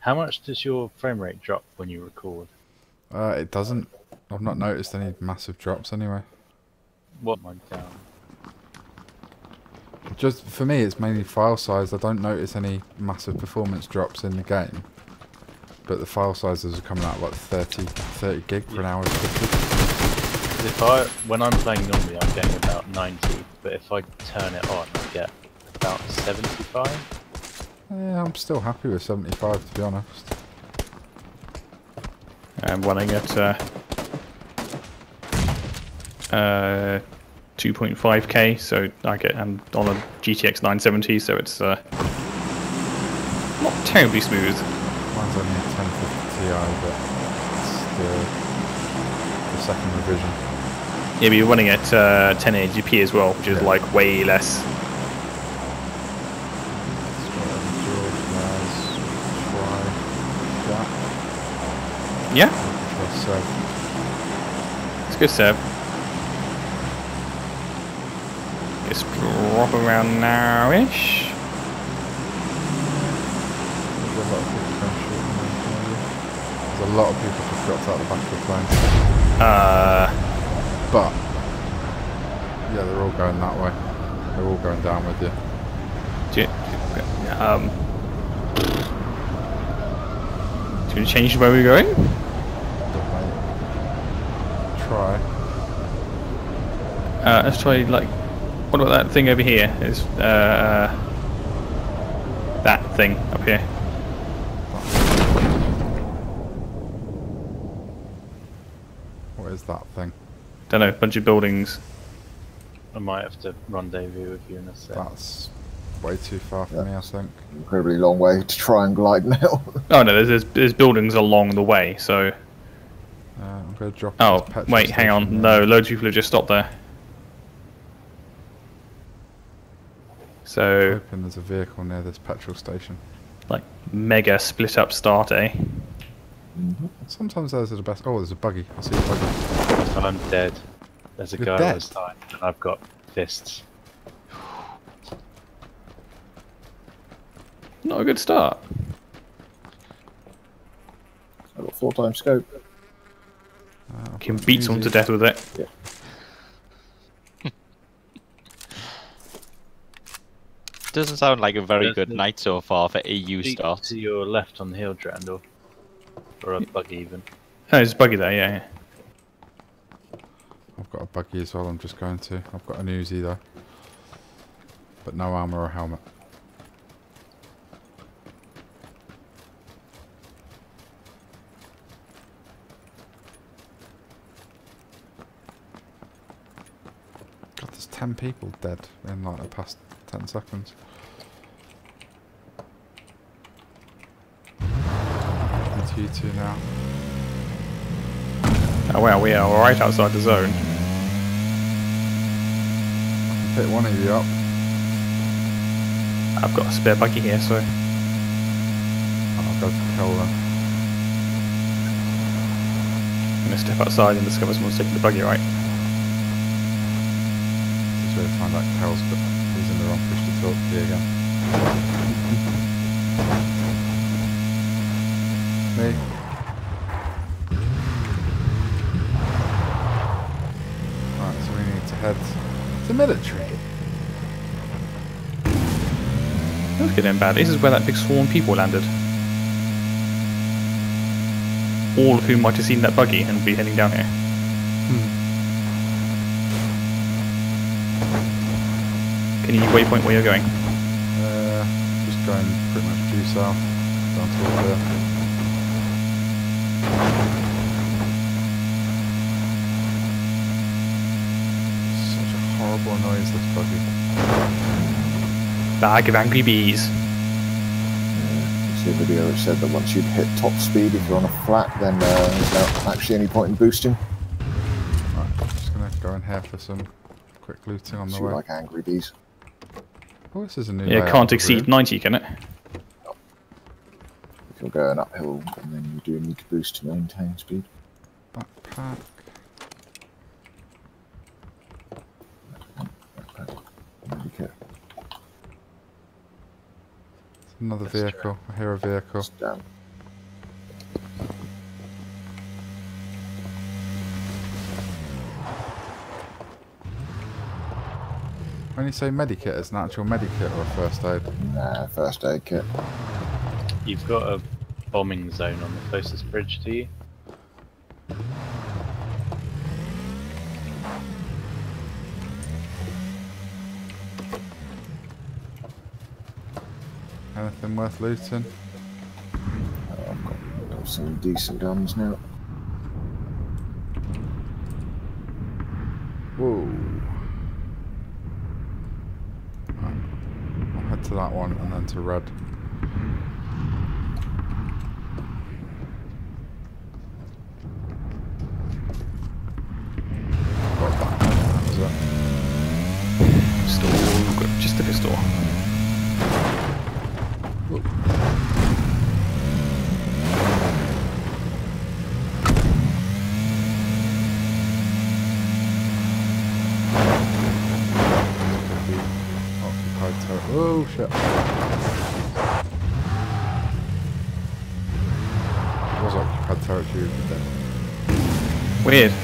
How much does your frame rate drop when you record? Uh, it doesn't. I've not noticed any massive drops anyway. What mine down? Just for me, it's mainly file size. I don't notice any massive performance drops in the game. But the file sizes are coming out like 30, 30 gig for an hour. If I, when I'm playing normally, I'm getting about 90, but if I turn it on, I get about 75. Yeah, I'm still happy with 75 to be honest. I'm running at uh, uh, 2.5k, so I get I'm on a GTX 970, so it's uh, not terribly smooth. Mine's only a 1050 Ti, but it's the, the second revision. Yeah, but you're running at uh, 1080p as well, which is Yeah. like way less. It's got a George Raz, try that. Yeah, Try Sev. it's good, Seb. Just drop around now-ish. There's a lot of people going short on there, maybe. There's a lot of people just dropped out the back of the plane. Uh, But yeah, they're all going that way. They're all going down with you. do you, um, do you change where we're going? But mate, try. Uh, let's try like, what about that thing over here? Is uh, that thing up here? What is that thing? Don't know, A bunch of buildings. I might have to rendezvous with you in a sec. That's way too far for Yeah. me, I think. Incredibly long way to try and glide now. Oh no, there's, there's there's buildings along the way. So Uh, I'm going to drop. oh wait, hang on. station No, loads of people have just stopped there. So I'm Hoping there's a vehicle near this petrol station. like mega split up start, eh? Sometimes those are the best. Oh, there's a buggy. I see a buggy. I'm dead. There's a You're guy on dead? the side, and I've got fists. Not a good start. I've got four times scope. Uh, I've Can got beat someone to death with it. Doesn't sound like a very There's good the- night so far for EU See- start. To your left on the hill, Drandor. Or a bug even. Oh, there's a buggy there. Yeah, yeah. I've got a buggy as well. I'm just going to. I've got an Uzi though, but no armor or helmet. God, there's ten people dead in like the past ten seconds. Into you two now. Oh wow, we are right outside the zone. Pick one of you up. I've got a spare buggy here, so oh, I'll go to kill them. I'm gonna step outside and discover someone's taking the buggy. Right. Just really find out Cal's but he's in the wrong push to talk to you again. Me? Right, so we need to head to military. That's getting bad. This is where that big swarm people landed. All of whom might have seen that buggy and be heading down here. Can you waypoint where you're going? Uh, just going pretty much due south, down towards there. Such a horrible noise, this buggy. Bag of angry bees. You see a video which said that once you'd hit top speed, if you're on a flat, then uh, there's not actually any point in boosting. Right, I'm just gonna go in here for some quick looting on the So you way. like angry bees. Oh, this is a new Yeah, layout can't exceed route. 90, can it? If you're going uphill, and then you do need to boost to maintain speed. Backpack. Medikit. Another That's true. vehicle. I hear a vehicle. When you say medikit, it's an actual medikit or a first aid? Nah, first aid kit. You've got a bombing zone on the closest bridge to you. Anything worth looting? Oh, I've got, got some decent guns now. Whoa. Right. I'll head to that one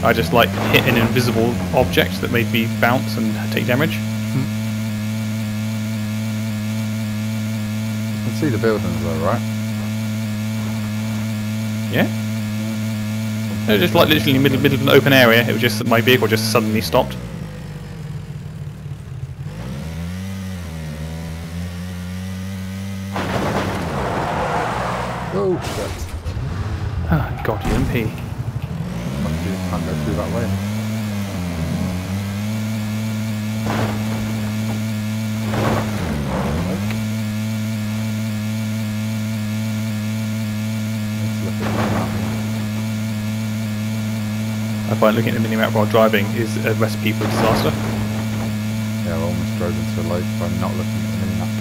I just like hit an invisible object that made me bounce and take damage. You can see the buildings though, right? Yeah. It was just like literally in middle middle of an open area. It was just that my vehicle just suddenly stopped. Oh shit. Ah, God, UMP. Lucky you can't go through that way. Let's look at the map. I find looking at the minimap while driving is a recipe for disaster. Yeah, I almost drove into a lake by not looking at the mini-map.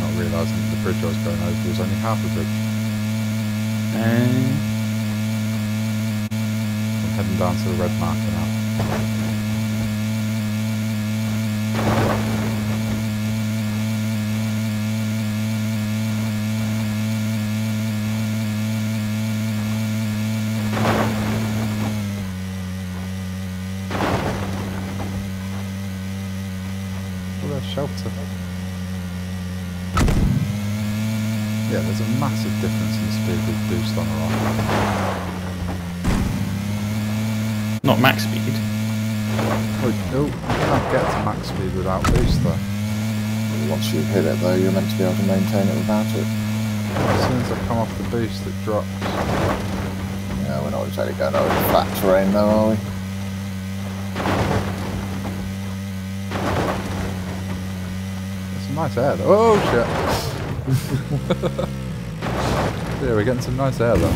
Not realising the bridge I was going over was only half a bridge. And I'm heading down to the red marker now. Oh, there's shelter. Yeah, there's a massive difference in speed with boost on or off. not max speed. Oh, oh, you can't get to max speed without boost though. Once you hit it, though, you're meant to be able to maintain it without it. As soon as I come off the boost, it drops. Yeah, we're not exactly going over flat terrain, though, are we? There's some nice air though. Oh shit! yeah, we're getting some nice air though.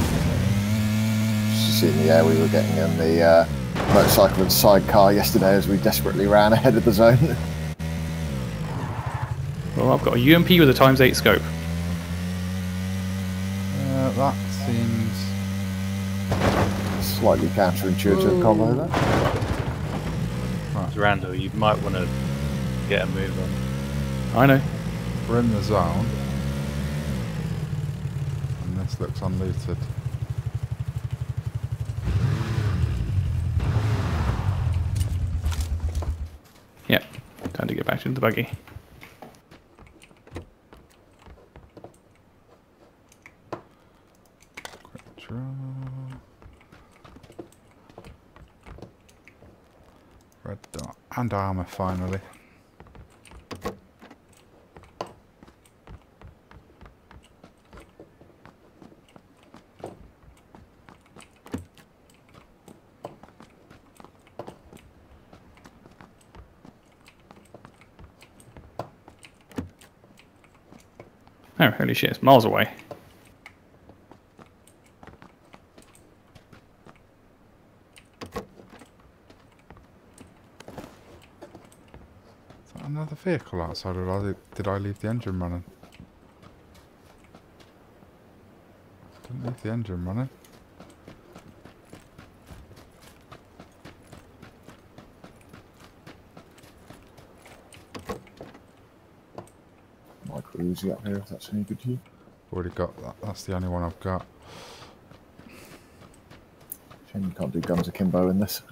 Just seeing the air we were getting in the uh, motorcycle and sidecar yesterday as we desperately ran ahead of the zone. Well, I've got a UMP with a times 8 scope. Uh, that seems. Slightly counterintuitive combo there. Randall, you might want to get a move on. I know. We're in the zone. Looks unlooted. Yep, Time to get back into the buggy. Red dot. And armour finally. Oh, holy shit, it's miles away. Another vehicle outside or did I, did I leave the engine running? Didn't leave the engine running. Uzi up here if that's any good to you. Already got that. That's the only one I've got. Shame you can't do guns akimbo in this.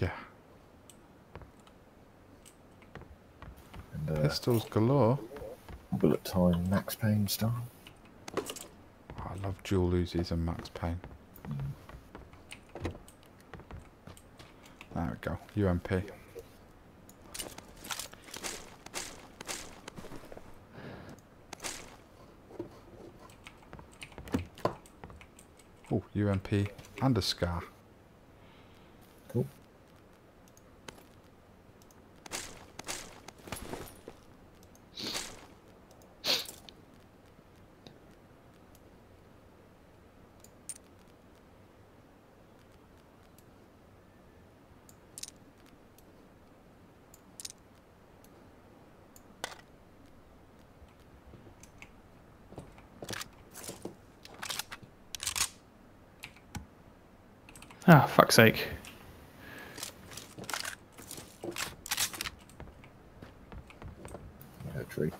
Yeah. And uh, Pistols galore. bullet time Max Payne style. Oh, I love dual Uzis and Max Payne. There we go. UMP. Oh, UMP and a SCAR. Cool. Ah, fuck's sake. Yeah, tree.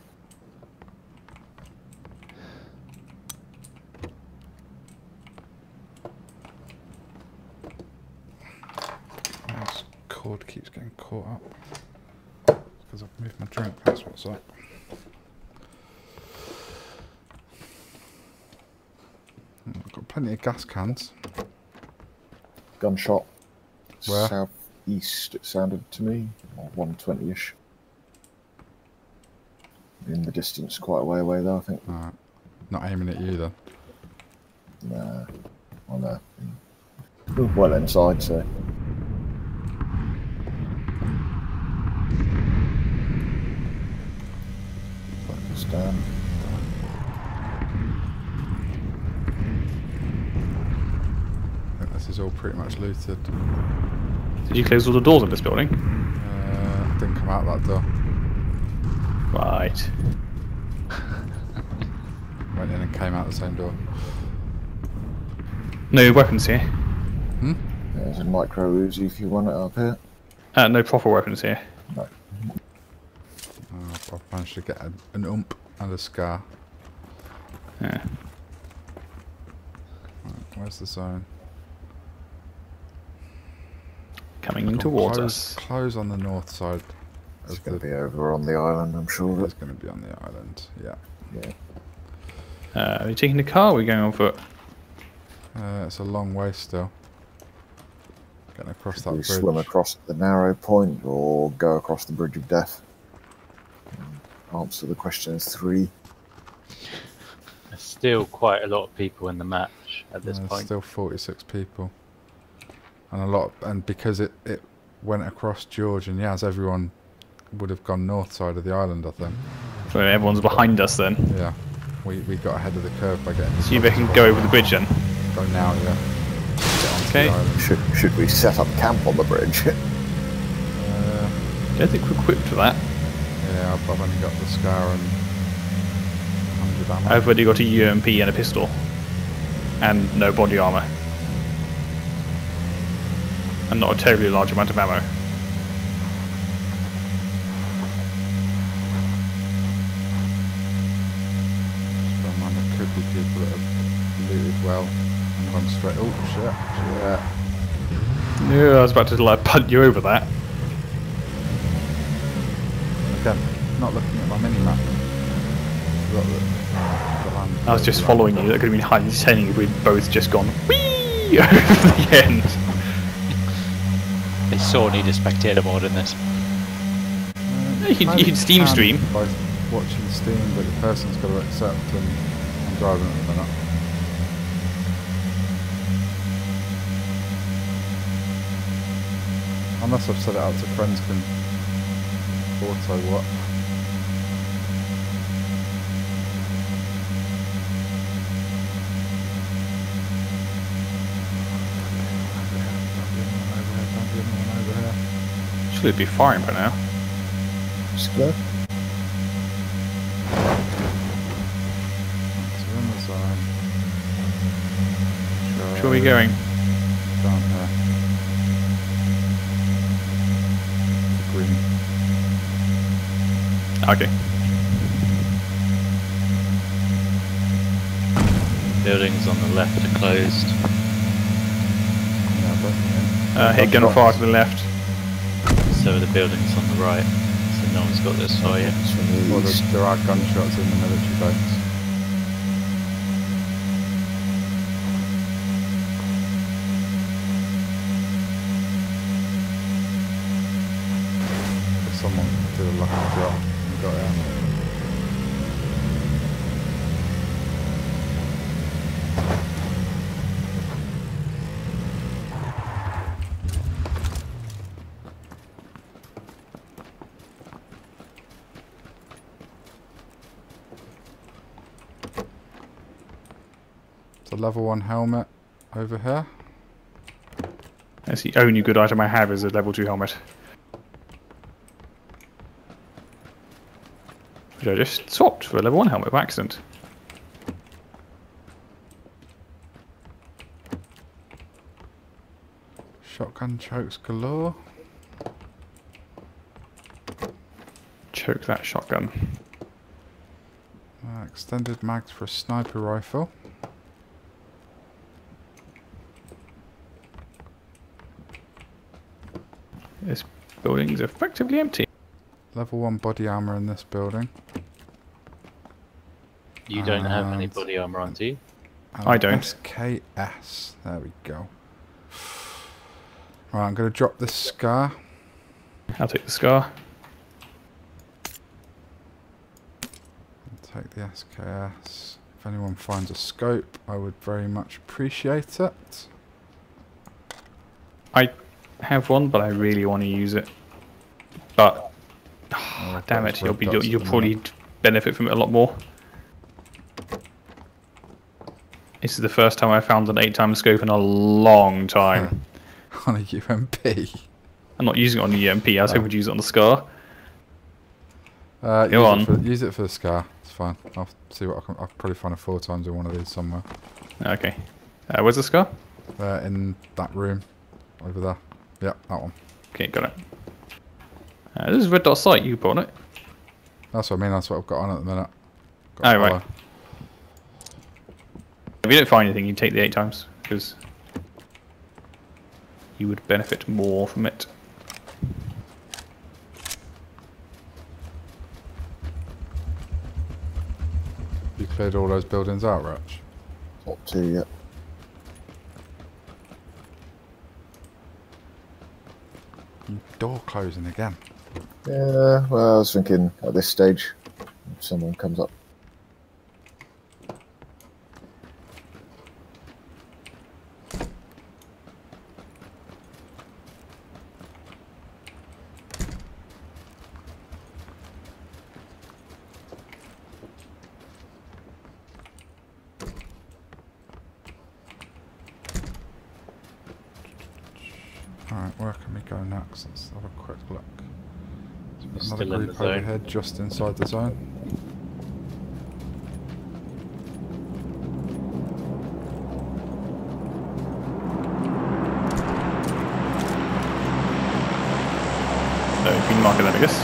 This cord keeps getting caught up. Because I've moved my drink, that's what's up. I've got plenty of gas cans. Gunshot. Where? Southeast, it sounded to me. Or 120 ish. In the distance, quite a way away though, I think. Not aiming at you then. Nah. On a. Hmm. Well inside, so. Focus down. I think this is all pretty much looted. Did you close all the doors of this building? Uh, didn't come out that door. Right. Went in and came out the same door. No weapons here. Hmm? There's a micro Uzi if you want it up here. Uh, no proper weapons here. No. Oh, I've managed to get an, an ump and a scar. Yeah. Right, where's the zone? Coming in Gone towards close, us. Close on the north side. It's going to be over on the island, I'm sure. it's going to be on the island. Yeah. Yeah. Uh, are you taking the car or are we going on foot? Uh, it's a long way still. Getting across that we bridge. swim across the narrow point or go across the bridge of death? Answer the question is three. There's still quite a lot of people in the match at this There's point. still 46 people. And a lot, and because it, it went across George and Yaz, everyone would have gone north side of the island, I think. So everyone's behind us then. Yeah. We, we got ahead of the curve by getting So you can go over the bridge then. Go now, yeah. Okay. Should should we set up camp on the bridge? Uh, I don't think we're equipped for that. yeah, I've, I've only got the scar and 100 ammo. I've already got a UMP and a pistol. And no body armor. And not a terribly large amount of ammo. Could be people that have looted well and gone straight. Oh shit! Yeah. No, I was about to like punt you over that. Again, not looking at my mini map. The, the I was just following you. That could have been highly entertaining if we'd both just gone whee over the end. They so need a spectator mode in this. Uh, You can- you can Steam can stream. by watching Steam, but the person's got to accept and I'm driving at the minute. Unless I've set it out to friends can auto what. Should be fine by now. Square? So in the zone. Where are we going? Down here. Green. Okay. Buildings on the left are closed. Yeah, but, yeah. Uh, hit gunfire to the left. So the buildings on the right. So no one's got this far yet. Well, there are gunshots in the military base. But someone did a lucky drop and got out. It's a level one helmet over here. That's the only good item I have is a level 2 helmet. Which I just swapped for a level 1 helmet by accident. Shotgun chokes galore. Choke that shotgun. Uh, extended mags for a sniper rifle. This building's effectively empty. Level one body armor in this building. You don't have any body armor on, do you? I don't. SKS. There we go. Right, I'm going to drop this scar. I'll take the scar. Take the SKS. If anyone finds a scope, I would very much appreciate it. I have one, but I really want to use it. But, Oh, damn it, you'll be you'll, the probably minute. benefit from it a lot more. This is the first time I found an eight time scope in a long time. on a UMP. I'm not using it on the UMP. I was hoping to use it on the scar. Uh, Go use on. It for, use it for the scar. It's fine. I'll see what I can. I'll probably find a four times in one of these somewhere. Okay. Uh, where's the scar? Uh, in that room, over there. Yep, that one. Okay, got it. Uh, this is red dot sight. You bought it. That's what I mean. That's what I've got on at the minute. Oh, right. follow. If you don't find anything, you take the eight times because you would benefit more from it. You cleared all those buildings out, Ratch. Top two, yeah. Door closing again. Yeah, well, I was thinking at this stage, someone comes up. Alright, where can we go next? Let's have quick look. You're Another still group overhead just inside the zone. So you can mark it then, I guess.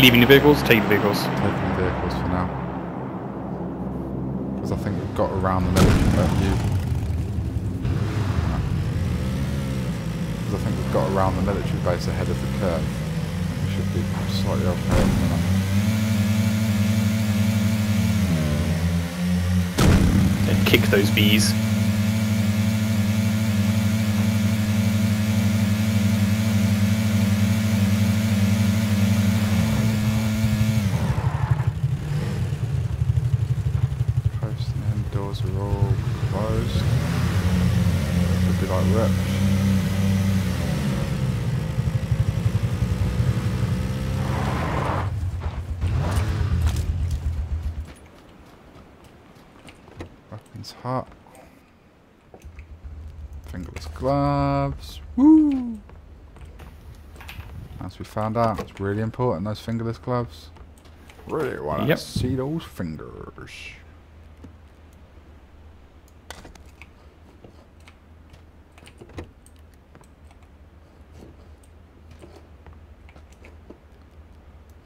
Leaving the vehicles, taking the vehicles. Taking the vehicles for now. Because I think we've got around the military base. You. Because I think we've got around the military base ahead of the curve. We should be slightly okay. And kick those bees. Post and end doors are all closed. Should be like Rich. Weapons hot. Fingerless gloves. Woo! As we found out, it's really important those fingerless gloves. Really want to Yep. see those fingers.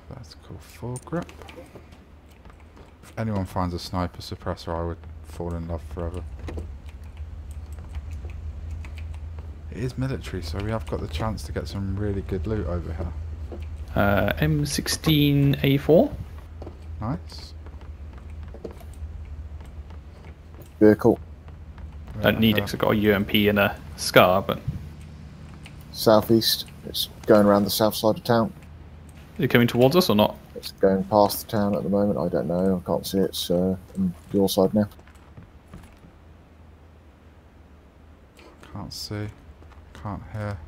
Vertical foregrip. If anyone finds a sniper suppressor, I would fall in love forever. It is military, so we have got the chance to get some really good loot over here. Uh, M16A4. Nice. Vehicle Don't need it 'cause I've got a UMP and a SCAR, but southeast. It's going around the south side of town. they're coming towards us or not? It's going past the town at the moment. I don't know. I can't see it. It's uh, on your side now. Can't see. Can't hear.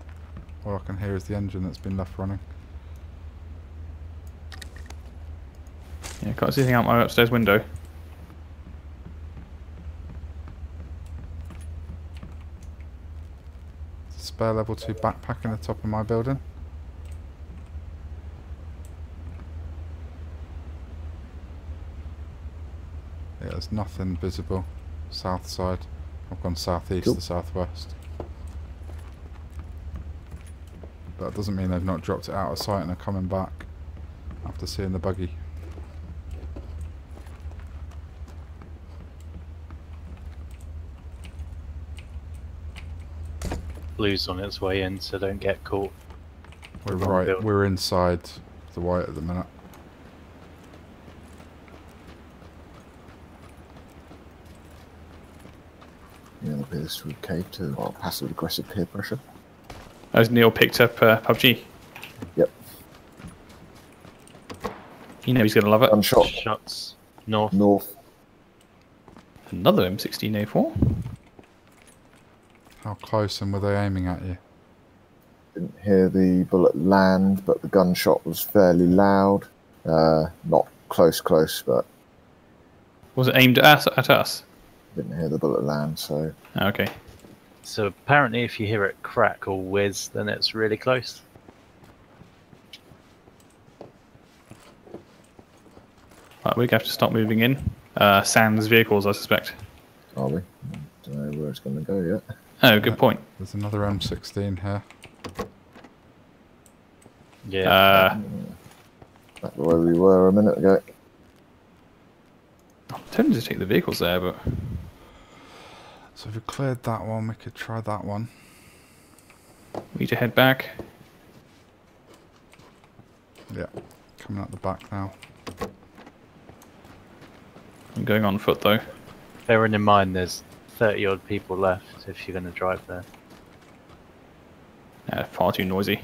All I can hear is the engine that's been left running. Yeah, can't see anything out my upstairs window. Spare level 2 backpack in the top of my building. Yeah, there's nothing visible. South side. I've gone southeast Cool. to southwest. But that doesn't mean they've not dropped it out of sight and are coming back after seeing the buggy. Blue's on its way in, so don't get caught. We're wrong right. building. We're inside the white at the minute. Yeah, there'll be this through cave to well, passive aggressive peer pressure. As Neil picked up uh, PUBG. Yep. You know he's going to love it. Gunshot Shots north. north. Another M16A4. How close and were they aiming at you? Didn't hear the bullet land, but the gunshot was fairly loud. Uh, not close, close, but Was it aimed at us? At us? didn't hear the bullet land. So Ah, Okay. So apparently, if you hear it crack or whiz, then it's really close. Right, we're going to have to start moving in. Uh, Sans vehicles, I suspect. are we? Don't know where it's going to go yet. Oh, good point. There's another M16 here. Yeah. Uh, Back the way we were a minute ago. I'm tempted to take the vehicles there, but So if we cleared that one, we could try that one. we need to head back. Yeah, coming out the back now. I'm going on foot though. Bearing in mind, there's 30 odd people left if you're going to drive there. Uh, far too noisy.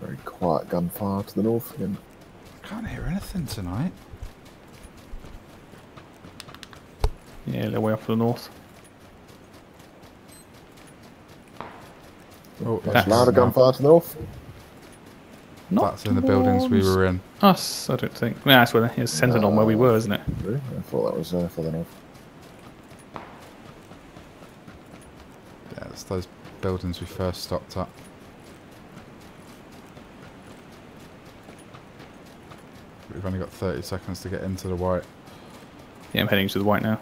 Very quiet gunfire to the north again. Can't hear anything tonight. Yeah, a little way off to the north. Oh, Much That's- louder gunfire to the north. Not That's in the buildings we were in. Us, I don't think. Yeah, that's where it's centered on where we were, isn't it? Really? I thought that was uh, further north. Yeah, it's those buildings we first stopped at. We've only got 30 seconds to get into the white. Yeah, I'm heading to the white now.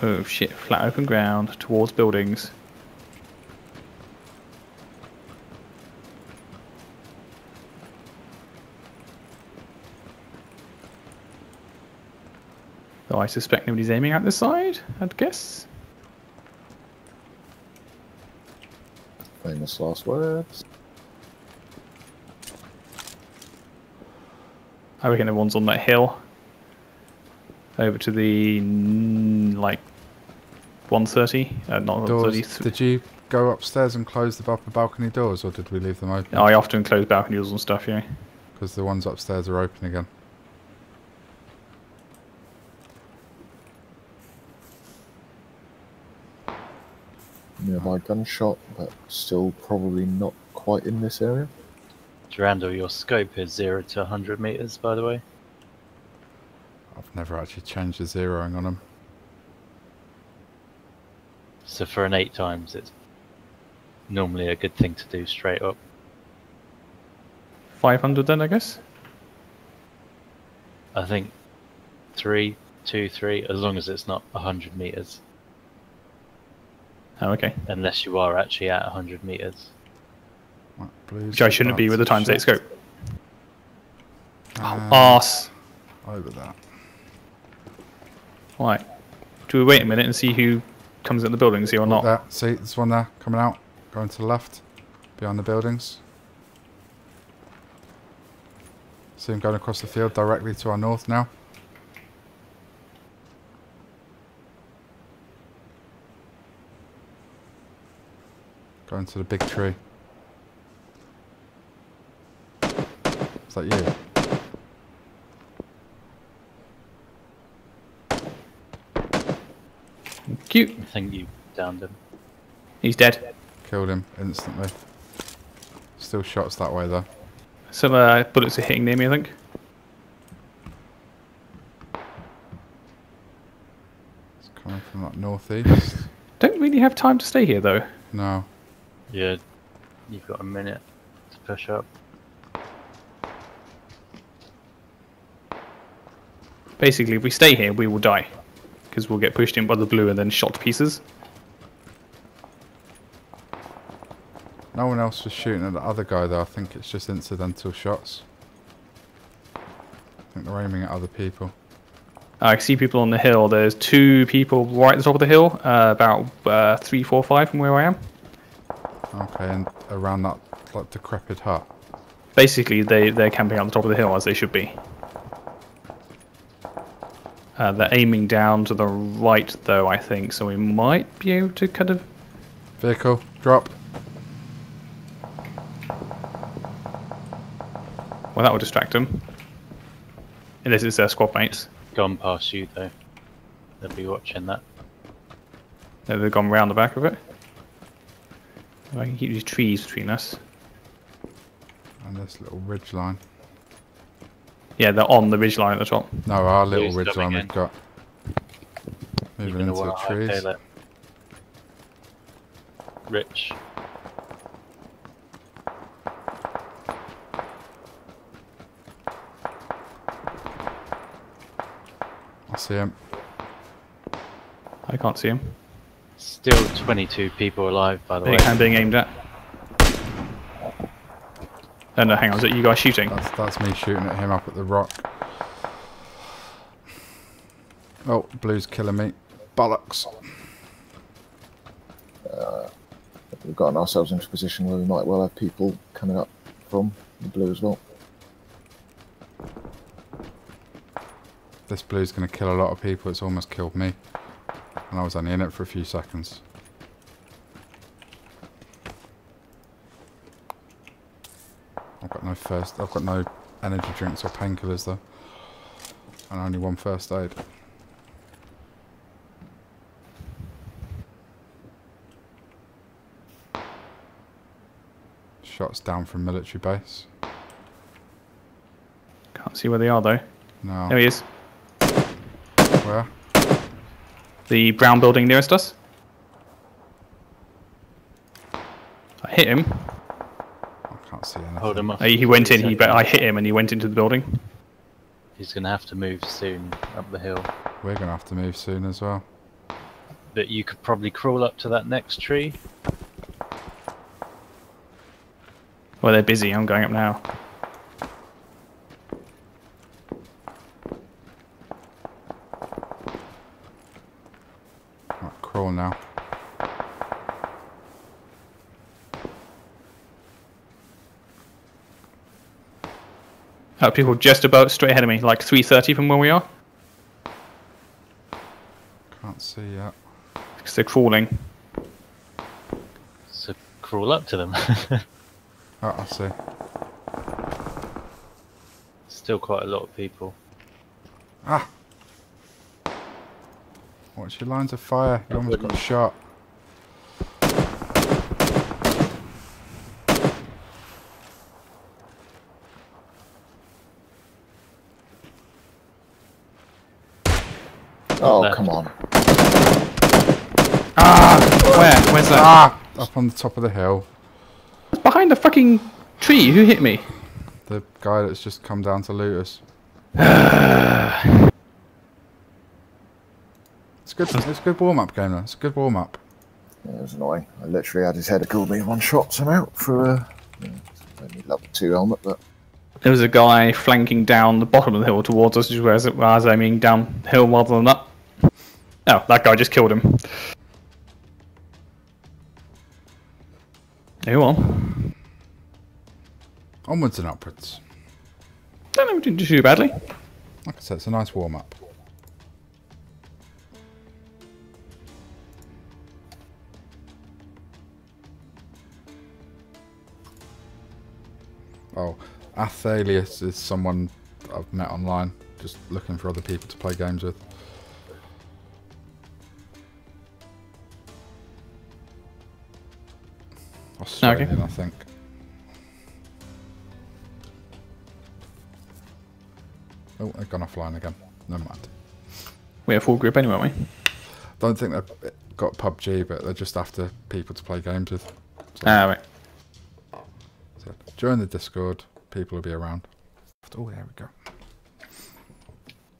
Oh shit, flat open ground towards buildings. Though I suspect nobody's aiming at this side, I'd guess. Famous last words. I reckon everyone's on that hill. Over to the like 130, uh, not Doors. Did you go upstairs and close the upper balcony doors, or did we leave them open? I often close balcony doors and stuff, yeah. Because the ones upstairs are open again. Nearby gunshot, but still probably not quite in this area. Durando, your scope is 0 to 100 meters, by the way. I've never actually changed the zeroing on them. So for an eight times, it's normally a good thing to do straight up. 500 then, I guess? I think three, two, three, as long as it's not hundred meters, Oh, okay. unless you are actually at hundred meters. Right, Which I shouldn't be with the about times 8 scope. Um, Arse. Over that. Right. Do we wait a minute and see who comes in the buildings here or not? There, see, there's one there coming out, going to the left, behind the buildings. See him going across the field directly to our north now. Going to the big tree. Is that you? Cute. I think you downed him. He's dead. Killed him instantly. Still shots that way though. Some uh, bullets are hitting near me, I think. It's coming from that northeast. Don't really have time to stay here, though. No. Yeah, you've got a minute to push up. Basically, if we stay here, we will die. Because we'll get pushed in by the blue and then shot to pieces. No one else was shooting at the other guy though. I think it's just incidental shots. I think they're aiming at other people. I see people on the hill. There's two people right at the top of the hill, uh, about uh, three, four, five from where I am. Okay, and around that like decrepit hut. Basically, they, they're camping on the top of the hill, as they should be. Uh, they're aiming down to the right, though, I think, so we might be able to kind of... Vehicle, drop. Well, that will distract them. Unless it's their squad mates. Gone past you though. They'll be watching that. No, They've gone round the back of it. If I can keep these trees between us. And this little ridge line. Yeah, they're on the ridge line at the top. No, our little Blue's ridge line coming we've got. Moving gonna into the want trees. Rich. I see him. I can't see him. Still 22 people alive, by the way. Hand being aimed at. Oh no, hang on, is it you guys shooting? That's that's me shooting at him up at the rock. Oh, blue's killing me. Bollocks. Uh, we've gotten ourselves into a position where we might well have people coming up from the blue as well. This blue's going to kill a lot of people. It's almost killed me. And I was only in it for a few seconds. I've got no first. I've got no energy drinks or painkillers though. And only one first aid. Shots down from military base. Can't see where they are though. No. There he is. Where? The brown building nearest us. I hit him. I can't see anything. Hold him off. Uh, he went in. He, Second. but I hit him, and he went into the building. He's going to have to move soon up the hill. We're going to have to move soon as well. But you could probably crawl up to that next tree. Well, they're busy. I'm going up now. Right, crawl now. Uh, people just about straight ahead of me, like 3:30 from where we are, Can't see yet. because they're crawling. So crawl up to them. Oh, I see. Still quite a lot of people. Ah! Watch your lines of fire. You almost got shot. Oh, Left. come on. Ah! Where? Where's that? Ah! Up on the top of the hill. It's behind the fucking tree. Who hit me? The guy that's just come down to loot us. It's good. It's a good warm up game. Though. It's a good warm up. Yeah, it was annoying. I literally had his head killed me in one shot somehow for a yeah, only level two helmet, but There was a guy flanking down the bottom of the hill towards us, whereas I was aiming downhill rather than up. Oh, that guy just killed him. On? Onwards and upwards. Don't know, we didn't do too badly. Like I said, it's a nice warm up. Oh, Athalius is someone I've met online, just looking for other people to play games with. Australian, I think. Oh, they've gone offline again. Never mind. We have full group anyway, aren't we? Don't think they've got PUBG, but they're just after people to play games with. So, Ah, right. so join the Discord. People will be around. Oh, there we go.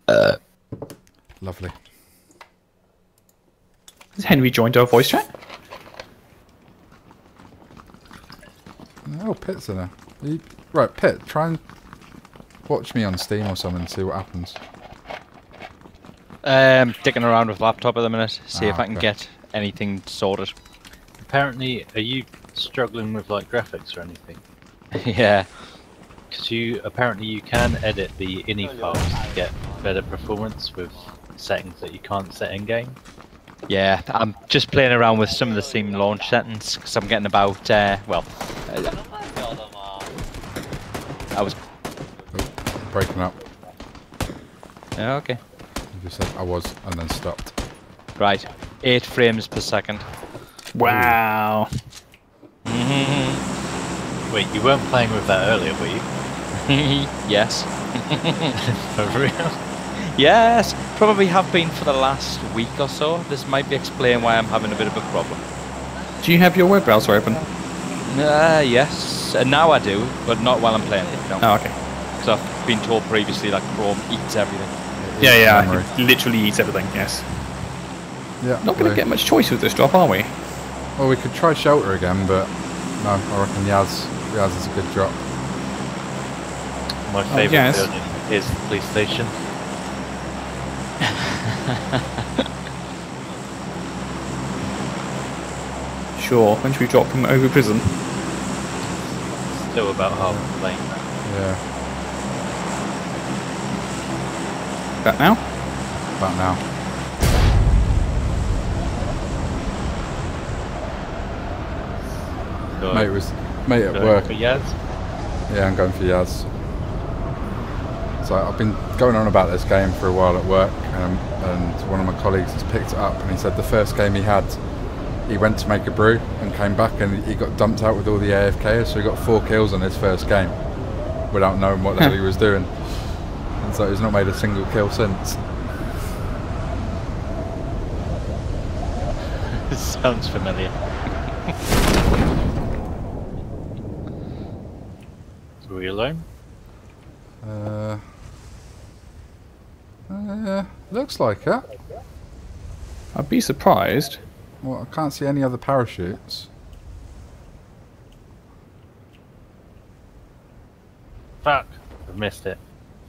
Uh. Lovely. Has Henry joined our voice chat? Oh, Pit's in there. You, right, Pit, try and watch me on Steam or something and see what happens. Um, dicking around with laptop at the minute. See if Ah, I can okay. get anything sorted. Apparently, are you struggling with like graphics or anything? yeah. Because you apparently you can edit the ini files to get better performance with settings that you can't set in game. Yeah, I'm just playing around with some of the same launch settings because I'm getting about, uh, well, uh, I was, Oh, breaking up. yeah, okay, You said I was and then stopped. right, 8 frames per second. Wow. Wait, you weren't playing with that earlier, were you? yes. For real? Yes, probably have been for the last week or so. This might be explaining why I'm having a bit of a problem. Do you have your web browser open? Uh, yes, uh, now I do, but not while I'm playing it. No. Oh, okay. Because I've been told previously that Chrome eats everything. Yeah, yeah. It literally eats everything, yes. Yeah. Not going to get much choice with this drop, are we? Well, we could try Shelter again, but no, I reckon Yaz, Yaz is a good drop. My favourite yes. building is the police station. Sure. When should we drop him over prison? Still about half the lane. Yeah, That now? about now. So, Mate was mate at going work. For Yaz? Yeah, I'm going for Yaz. So I've been going on about this game for a while at work, um, and one of my colleagues has picked it up, and he said the first game he had, he went to make a brew and came back, and he got dumped out with all the AFKs, so he got four kills on his first game, without knowing what the hell he was doing. And so he's not made a single kill since. Sounds familiar. Were you alone? Uh, uh, looks like it. I'd be surprised. Well, I can't see any other parachutes. Fuck! I've missed it.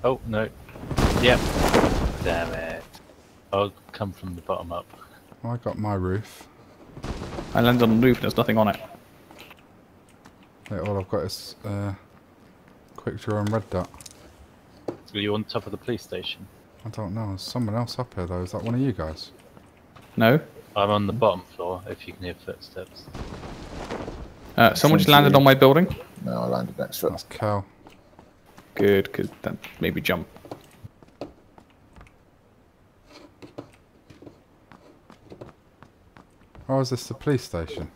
Oh, no. Yep. Damn it. I'll come from the bottom up. I got my roof. I landed on the roof and there's nothing on it. Yeah, all I've got is uh, quick draw and red dot. So you on top of the police station? I don't know. There's someone else up here though. Is that one of you guys? No? I'm on the bottom floor, if you can hear footsteps. Uh, someone just landed on my building. no, I landed next to it. That's Cal. Good, because that made me jump. Oh, is this the police station?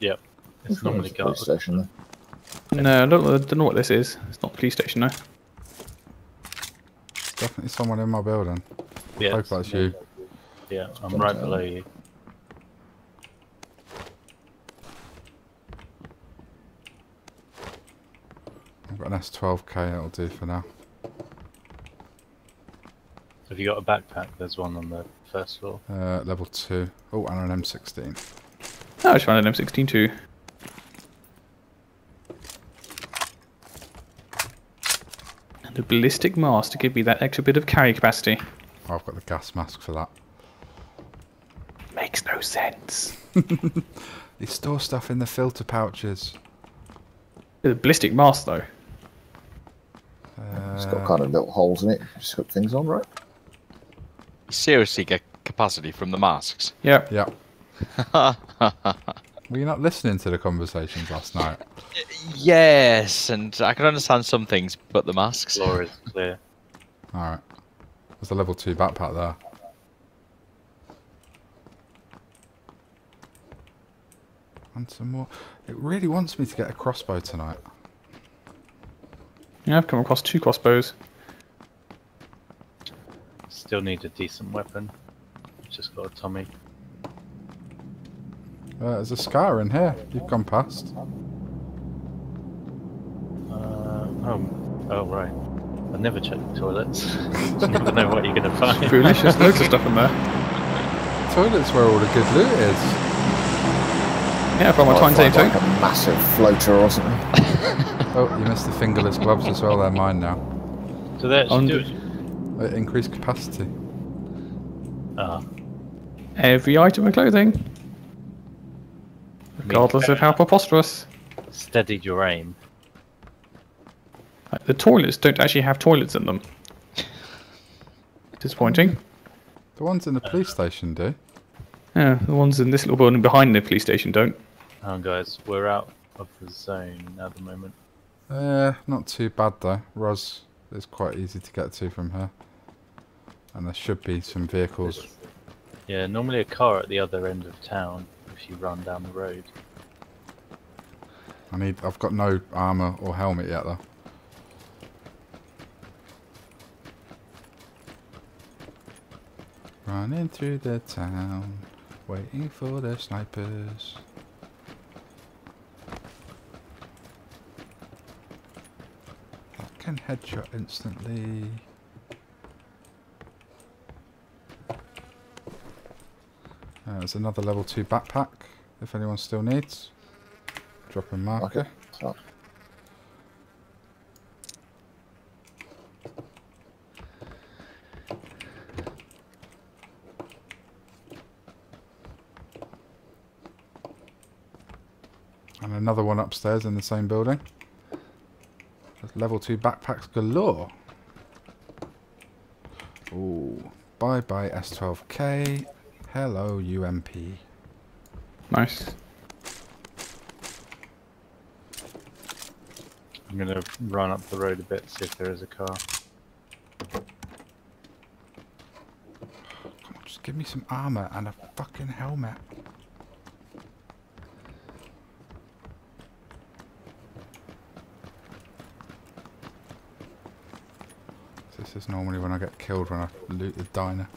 Yep. It's normally Police got station there. No, I don't, I don't know what this is. It's not the police station, no. Definitely someone in my building. Yeah. Hope that's you. Yeah, I'm right below you. I've got an S12K that'll do for now. Have you got a backpack? There's one on the first floor. Uh, level 2. Oh, and an M16. Oh, ah, I just found an M16 too. And a ballistic mask to give me that extra bit of carry capacity. Oh, I've got the gas mask for that. Makes no sense. They store stuff in the filter pouches. The ballistic mask though. It's got kind of little holes in it. Just hook things on, right? Seriously, get capacity from the masks. Yep. Yeah. Were you not listening to the conversations last night? Yes, and I can understand some things, but the masks. Floor is clear. Alright. There's a level 2 backpack there. And some more. It really wants me to get a crossbow tonight. Yeah, I've come across two crossbows. Still need a decent weapon. Just got a Tommy. Uh, there's a scar in here. You've gone past. Uh, oh, oh right. I never check the toilets. you never know what you're gonna find. Foolish, there's loads of stuff in there. Toilet's where all the good loot is. Yeah, from my Might time find too. like a massive floater or something. Oh, you missed the fingerless gloves as well. They're mine now. Do they actually do Under- it? Uh, increased capacity. Ah, Every item of clothing. Regardless of how preposterous. steadied your aim. Like, the toilets don't actually have toilets in them. Disappointing. The ones in the police station do. Yeah, the ones in this little building behind the police station don't. Hang on, guys. We're out of the zone at the moment. Uh, not too bad though. Ros is quite easy to get to from here. And there should be some vehicles. Yeah, normally a car at the other end of town if you run down the road. I need. I've got no armor or helmet yet though. Running through the town, waiting for the snipers. That can headshot instantly. There's another level 2 backpack, if anyone still needs. Drop a marker. Okay. And another one upstairs in the same building. There's level 2 backpacks galore. Ooh. Bye bye S12K. Hello UMP. Nice. I'm gonna run up the road a bit, see if there is a car. Come on, just give me some armor and a fucking helmet. This is normally when I get killed when I loot the diner.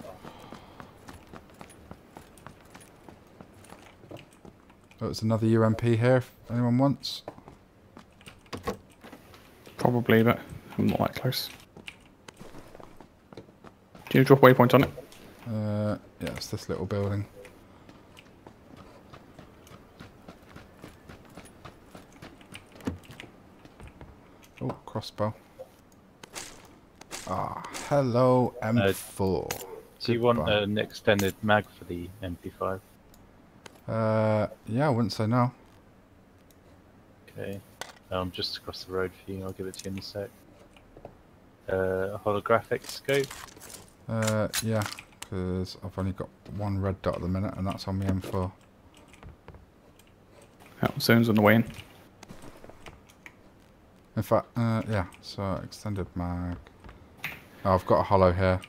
Oh, it's another UMP here if anyone wants. Probably, but I'm not that close. Do you drop a waypoint on it? Uh, yeah, it's this little building. Oh, crossbow. Ah, hello M4. Do you want Goodbye. an extended mag for the MP5? Uh, yeah, I wouldn't say no. Okay. Um, just across the road for you. I'll give it to you in a sec. Uh, holographic scope. Uh, yeah, because I've only got one red dot at the minute, and that's on the M4. Oh, zone's on the way in. In fact, uh, yeah, so extended mag. Oh, I've got a hollow here.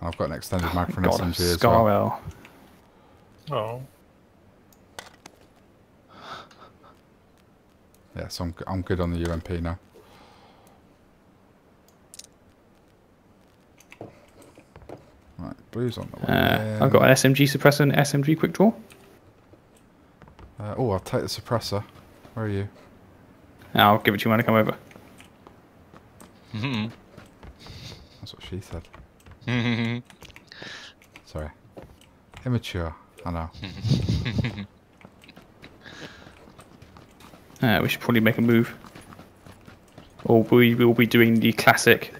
I've got an extended mag for an God, SMG as well. Scarwell. Oh. Yeah, so I'm, g- I'm good on the UMP now. Right, blue's on the way. Uh, I've got an SMG suppressor and SMG quick draw. Uh, oh, I'll take the suppressor. Where are you? I'll give it to you when I come over. Mhm. That's what she said. Sorry. Immature. I know. Uh, we should probably make a move. Or we will be doing the classic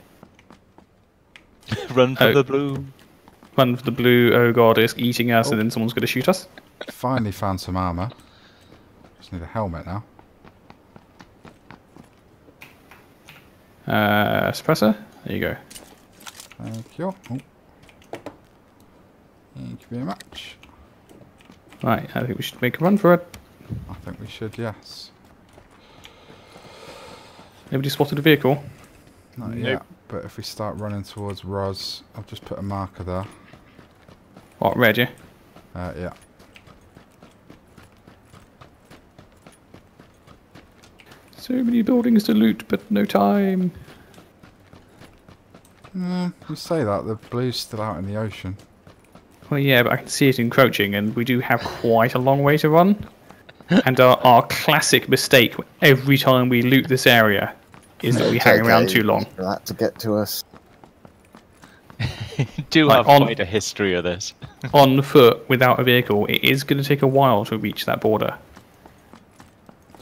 Run for Oh. the blue. run for the blue, oh god, it's eating us, and then someone's going to shoot us. Finally found some armor. Just need a helmet now. Uh, suppressor? There you go. Thank you. Oh. Thank you very much. Right, I think we should make a run for it. I think we should, yes. Nobody spotted a vehicle. Not Nope. yet, but if we start running towards Ros, I've just put a marker there. What, red, yeah? Uh, yeah. So many buildings to loot, but no time. Mm, you say that, the blue's still out in the ocean. Well, yeah, but I can see it encroaching, and we do have quite a long way to run. and our, our classic mistake every time we loot this area is that we hang around too long. For that to get to us. Do Like have on- quite a history of this. On foot, without a vehicle, it is going to take a while to reach that border.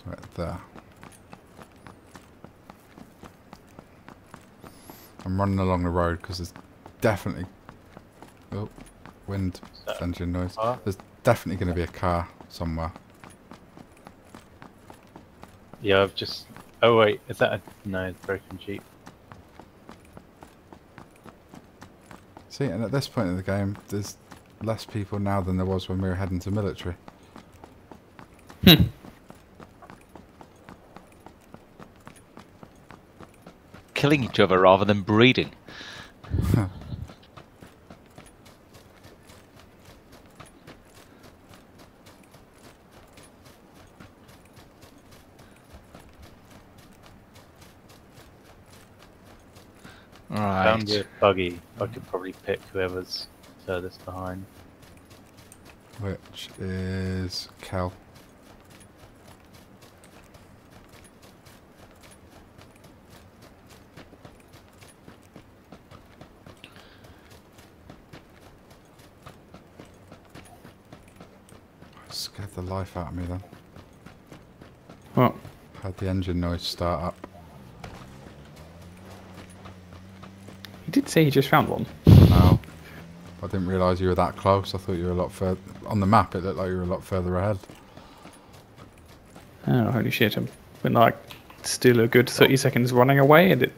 Right there. I'm running along the road because there's definitely... Oh, wind that engine noise. car? There's definitely going to be a car somewhere. Yeah, I've just. Oh wait, is that a no? It's a broken jeep. See, and at this point in the game, there's less people now than there was when we were heading to military. Hmm. Killing each other rather than breeding. Found Right. a buggy. I could probably pick whoever's furthest behind. Which is Cal. Scared the life out of me then. Well, Had the engine noise start up. he did say he just found one. No. I didn't realise you were that close. I thought you were a lot further. On the map, it looked like you were a lot further ahead. Oh, holy shit. I'm been like still a good 30 seconds running away, and it.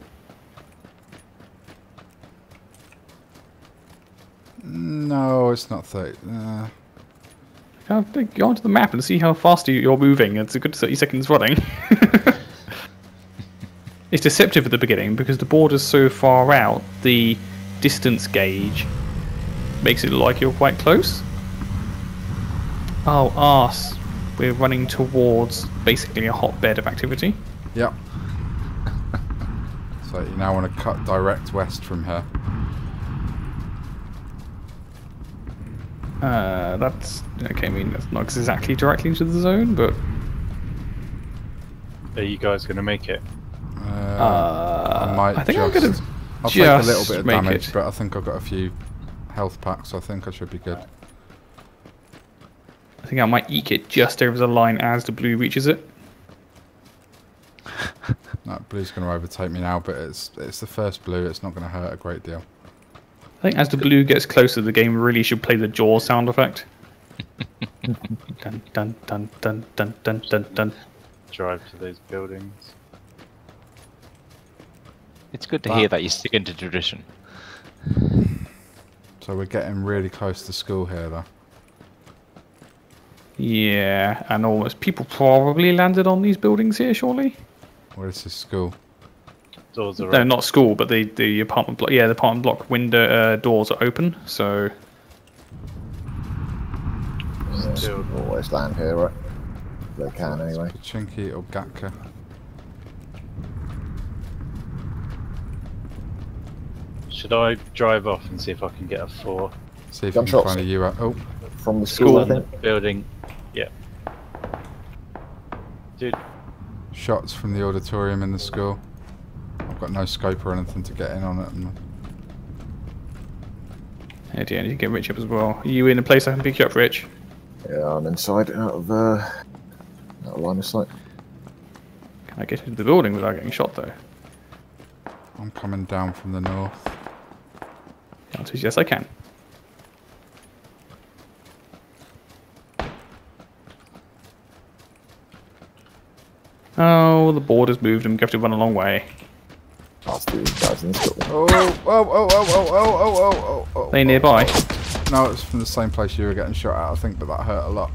No, it's not 30. Uh, Go go onto the map and see how fast you're moving. It's a good 30 seconds running. it's deceptive at the beginning because the border's so far out, the distance gauge makes it look like you're quite close. Oh, arse. We're running towards basically a hotbed of activity. Yep. so you now want to cut direct west from here. Uh, that's okay. I mean, that's not exactly directly into the zone, but Are you guys gonna make it? Uh, I might I think just, I'm gonna I'll take a little bit of damage, it. but I think I've got a few health packs, so I think I should be good. I think I might eke it just over the line as the blue reaches it. That blue's going to overtake me now, but it's it's the first blue. It's not going to hurt a great deal. I think as the blue gets closer, the game really should play the jaw sound effect. dun dun dun dun dun dun dun dun. Drive to those buildings. It's good to Wow. hear that you're sticking to tradition. So we're getting really close to school here, though. Yeah, and almost people probably landed on these buildings here, surely. Where is this school? Doors are No, up. not school, but the the apartment block. Yeah, the apartment block window uh, doors are open, so Still. Always land here, right? They can anyway. Pochinki or Gatka? Should I drive off and see if I can get a four? See if you can Gunshots. find a U. Oh, From the School school, I think. building. Yeah. Dude, shots from the auditorium in the school. I've got no scope or anything to get in on it. And Yeah, dear, I need to get Rich up as well. Are you in a place I can pick you up, Rich? Yeah, I'm inside, out of, uh, out of line of sight. Can I get into the building without getting shot, though? I'm coming down from the north. The answer is yes, I can. Oh, the border's moved and we have to run a long way. Past the guys in the school. Oh, oh, oh, oh, oh, oh, oh, oh, oh, oh. oh. They nearby. No, it's from the same place you were getting shot at, I think, but that hurt a lot.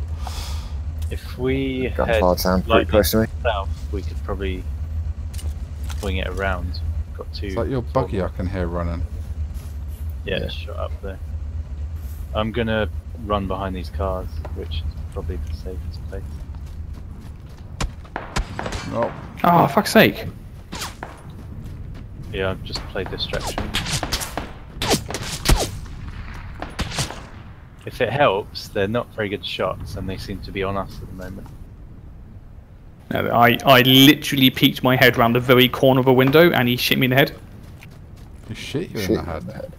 If we Gunfire head sound pretty close to me. south, we could probably wing it around. Got two. It's like your buggy I can hear running. Yeah, it's shot up there. I'm gonna run behind these cars, which is probably the safest place. Oh, Oh, fuck's sake. Yeah, I've just played distraction. If it helps, they're not very good shots, and they seem to be on us at the moment. No, I, I literally peeked my head round the very corner of a window and he shit me in the head. you shit you in the head. head.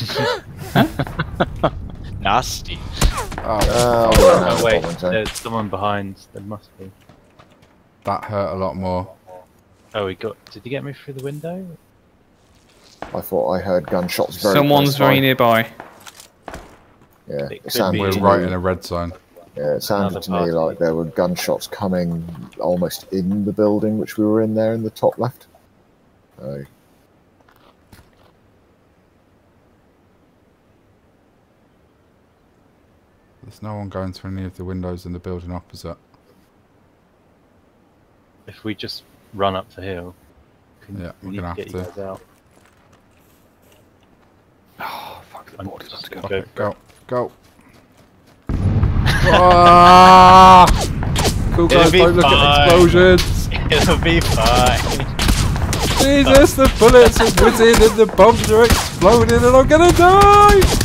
Nasty. Oh, Oh, Oh no, wait, there's someone behind. There must be. that hurt a lot more. Oh, he got. Did he get me through the window? I thought I heard gunshots very Someone's close by. very nearby. Yeah, It it sounded We're right in a red zone. yeah, it sounded Another to me like there were gunshots coming almost in the building which we were in there in the top left. Uh, There's no one going to any of the windows in the building opposite. If we just run up the hill. can- Yeah, we we're gonna have get you to. guys out. Oh, fuck, the I'm border's about to go. Okay, go. go, go. ah! Cool It'll guys, be don't look at fine. explosions. It'll be fine. Jesus, the bullets are whizzing and the bombs are exploding and I'm gonna die!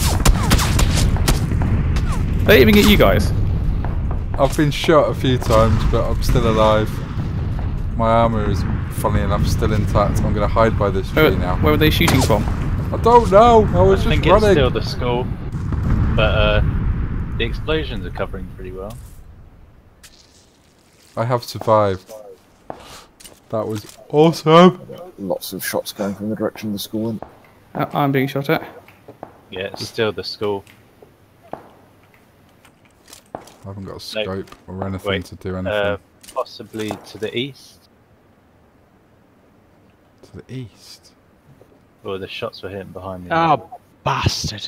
They aiming at you guys. I've been shot a few times, but I'm still alive. My armour is, funny enough, still intact. I'm gonna hide by this Where, tree now. where were they shooting from? I don't know. I was I just think running. it's still the school, but uh, the explosions are covering pretty well. I have survived. That was awesome. lots of shots going from the direction of the school. And Uh, I'm being shot at. Yeah, it's still the school. I haven't got a scope or anything Wait, to do anything. Uh, possibly to the east, to the east. or the shots were hitting behind me. Oh, bastard.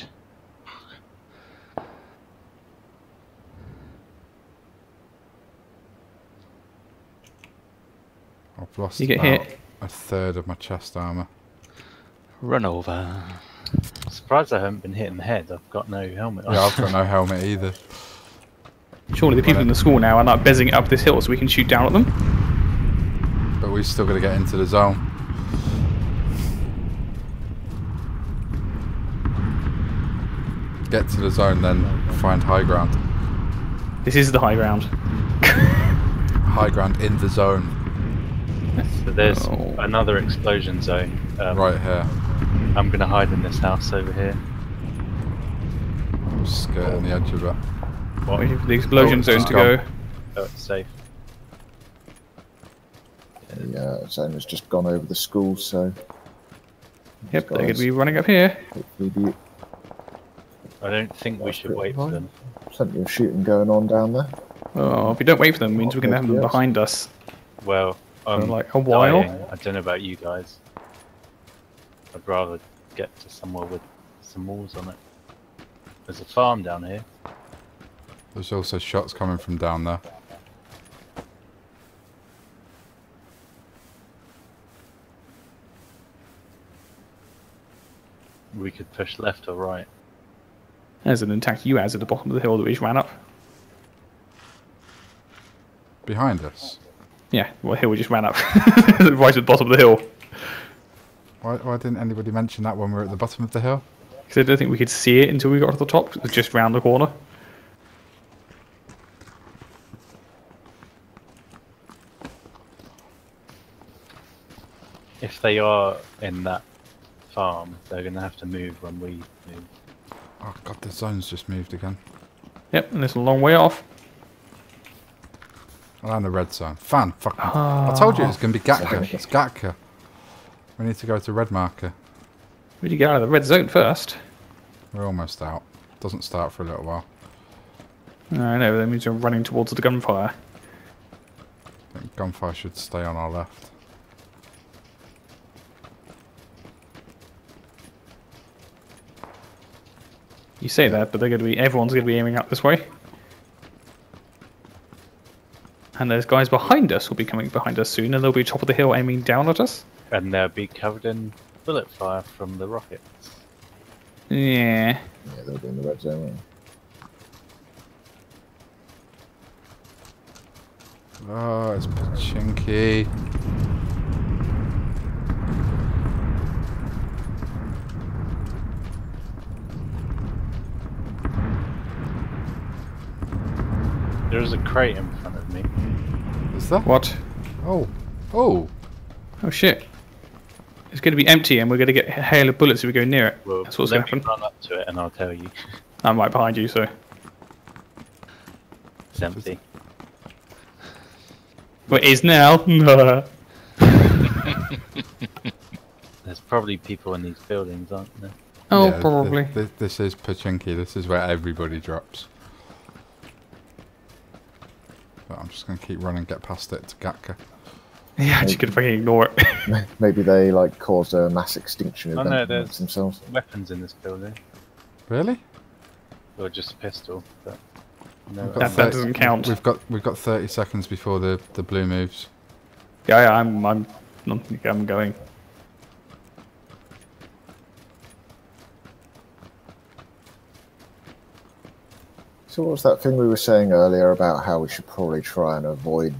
I've lost You get about hit. a third of my chest armour. Run over. I'm surprised I haven't been hit in the head. I've got no helmet on. Yeah, I've got no helmet either. Surely the people in the school now are like bezzing up this hill so we can shoot down at them. But we've still got to get into the zone. Get to the zone, then find high ground. This is the high ground. High ground in the zone, So there's Oh. another explosion zone. Um, right here. I'm gonna hide in this house over here. I'm skirting the edge of it. What? Waiting for the explosion Oh, zone it's to gone. go. Oh, it's safe. the uh, zone has just gone over the school, so Yep, they're going to be running up here. hopefully the I don't think we should wait for them. plenty of shooting going on down there. Oh, if we don't wait for them, it means we're going to have them behind us. Well, I'm like a while? dying. I don't know about you guys. I'd rather get to somewhere with some walls on it. There's a farm down here. There's also shots coming from down there. We could push left or right. There's an attack you UAZ at the bottom of the hill that we just ran up. Behind us. Yeah, well, hill we just ran up. right at the bottom of the hill. Why, why didn't anybody mention that when we were at the bottom of the hill? Because I don't think we could see it until we got to the top. It was just round the corner. If they are in that farm, they're going to have to move when we move. Oh god, the zone's just moved again. Yep, and it's a long way off. Around the red zone. Fan, fucking. I told you it was going to be Gatka. Sorry. Ah. It's Gatka. We need to go to red marker. We need to get out of the red zone first. We're almost out. Doesn't start for a little while. No, I know, that means you're running towards the gunfire. I think gunfire should stay on our left. You say that, but they're going to be everyone's going to be aiming up this way. And those guys behind us will be coming behind us soon, and they'll be top of the hill aiming down at us. And they'll be covered in bullet fire from the rockets. Yeah. Yeah, they'll be in the red zone. won't Oh, it's Pochinki. There's a crate in front of me. Is that? What? Oh. Oh. Oh shit. It's going to be empty, and we're going to get a hail of bullets if we go near it. Well, That's what's going to happen. run up to it and I'll tell you. I'm right behind you, so. It's empty. Well, it is now. There's probably people in these buildings, aren't there? oh, Yeah, th- probably. th- this is Pochinki. This is where everybody drops. But I'm just going to keep running, get past it to Gatka. Yeah, just gonna fucking ignore it. Maybe they like caused a mass extinction Oh, event no, there's- themselves. Weapons in this building. Really? Or just a pistol, but no. We've got That- that thirty- doesn't count. We've got we've got 30 seconds before the the blue moves. yeah, yeah, I'm, I'm, I'm going. So what was that thing we were saying earlier about how we should probably try and avoid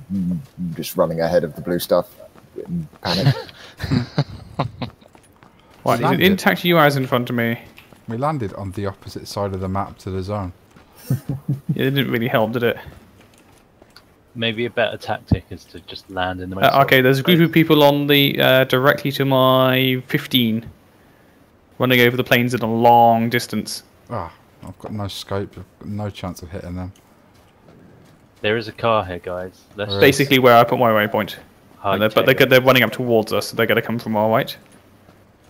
just running ahead of the blue stuff in panic? Right, is it intact UAZ in front of me? We landed on the opposite side of the map to the zone. Yeah, it didn't really help, did it? Maybe a better tactic is to just land in the most. Uh, okay, there's a group of people on the uh, directly to my 15, running over the plains at a long distance. Ah, I've got no scope. No chance of hitting them. There is a car here, guys. Let's Right. Basically, where I put my waypoint. And they're, but they're, they're running up towards us, so they're going to come from our right.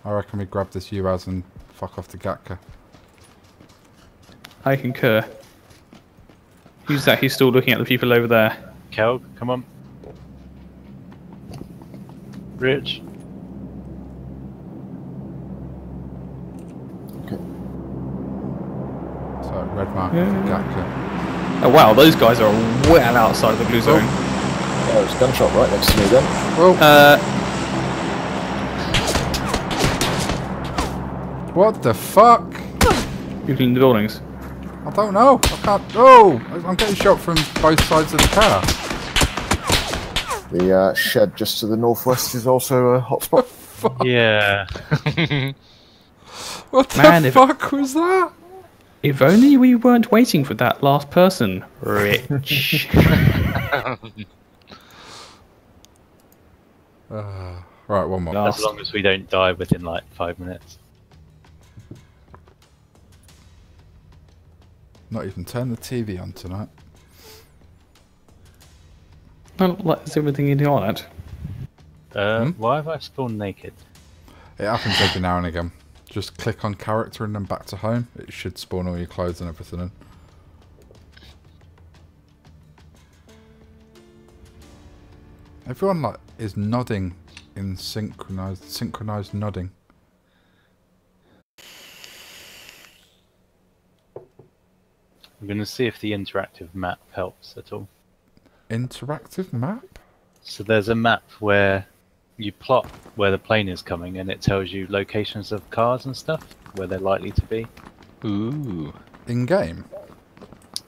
I reckon we grab this UAZ and fuck off to Gatka. I concur. Who's that? He's still looking at the people over there. Kel, come on. Rich. So red mark for Gatka. Oh wow, those guys are well outside of the blue zone. Oh, there's a gunshot right next to me then. Well, Uh, what the fuck? people in the buildings. I don't know. I can't. Oh, I'm getting shot from both sides of the car. The uh, shed just to the northwest is also a hotspot. Yeah. What the Man, if- fuck was that? If only we weren't waiting for that last person. Rich. Uh, right, one more. Last. as long as we don't die within like five minutes. Not even turn the TV on tonight. well, that's everything in on it. Uh, Hmm? Why have I spawned naked? It happens every now and again. Just click on character and then back to home. It should spawn all your clothes and everything in. Everyone like is nodding in synchronized synchronized nodding. I'm going to see if the interactive map helps at all. Interactive map? So there's a map where you plot where the plane is coming and it tells you locations of cars and stuff, where they're likely to be. Ooh. In game?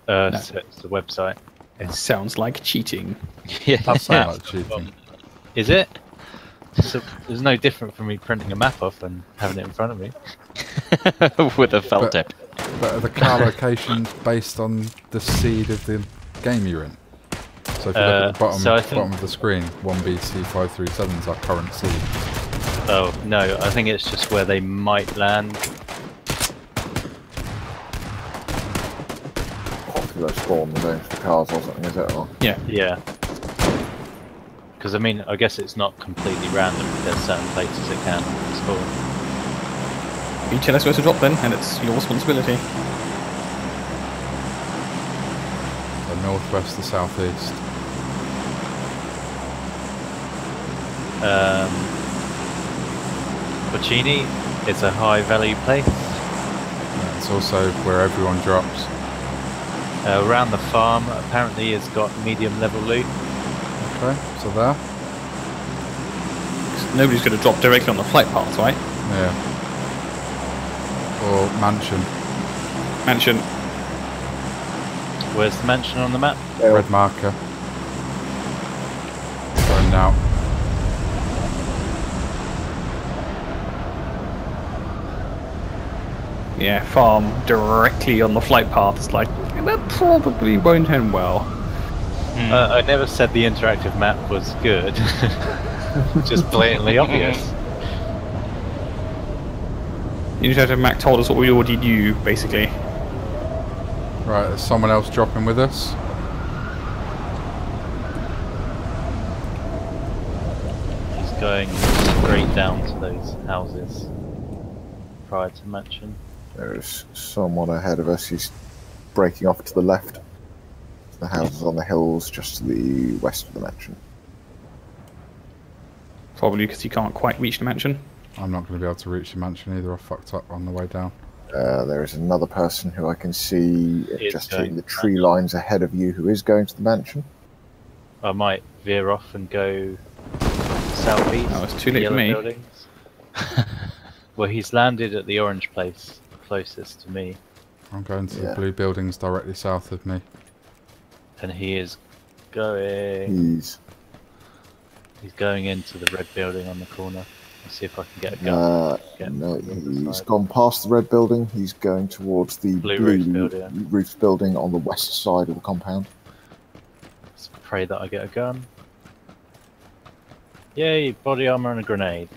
Uh, No. so it's the website. It sounds like cheating. Yeah. That sounds like cheating. Is it? So there's no different from me printing a map off and having it in front of me. With a felt But- tip. But are the car locations based on the seed of the game you're in? So if you look Uh, at the bottom, so think- bottom of the screen, 1BC537 is our current seed. Oh no, I think it's just where they might land. Possibly they spawn the zones for cars or something, is it? Or Yeah. Yeah. Because I mean, I guess it's not completely random. There's certain places it can spawn. You tell us where to drop then, and it's your responsibility. The northwest to southeast. Um, Porcini is a high value place. Yeah, it's also where everyone drops. Uh, around the farm, apparently, it's got medium level loot. Okay, so there. Nobody's going to drop directly on the flight path, right? Yeah. Or mansion. Mansion. Where's the mansion on the map? Red marker. Going now. Yeah, farm directly on the flight path. It's like, that probably won't end well. Hmm. Uh, I never said the interactive map was good. Just blatantly obvious. The Interactive Mac told us what we already knew, basically. Right, there's someone else dropping with us. He's going straight down to those houses prior to mansion. There's someone ahead of us. He's breaking off to the left. The houses on the hills just to the west of the mansion. Probably because you can't quite reach the mansion. I'm not going to be able to reach the mansion either. I fucked up on the way down. Uh, there is another person who I can see Is just going hitting the tree mansion. lines ahead of you who is going to the mansion. I might veer off and go southeast. Oh, it's too late for me. Buildings. well, he's landed at the orange place closest to me, I'm going to Yeah. the blue buildings directly south of me. and he is going. He's He's going into the red building on the corner. Let's see if I can get a gun. uh, Get no, to the other he's side. gone past the red building. He's going towards the Blue blue, roof building. roofed building on the west side of the compound. Let's pray that I get a gun. Yay, body armor and a grenade.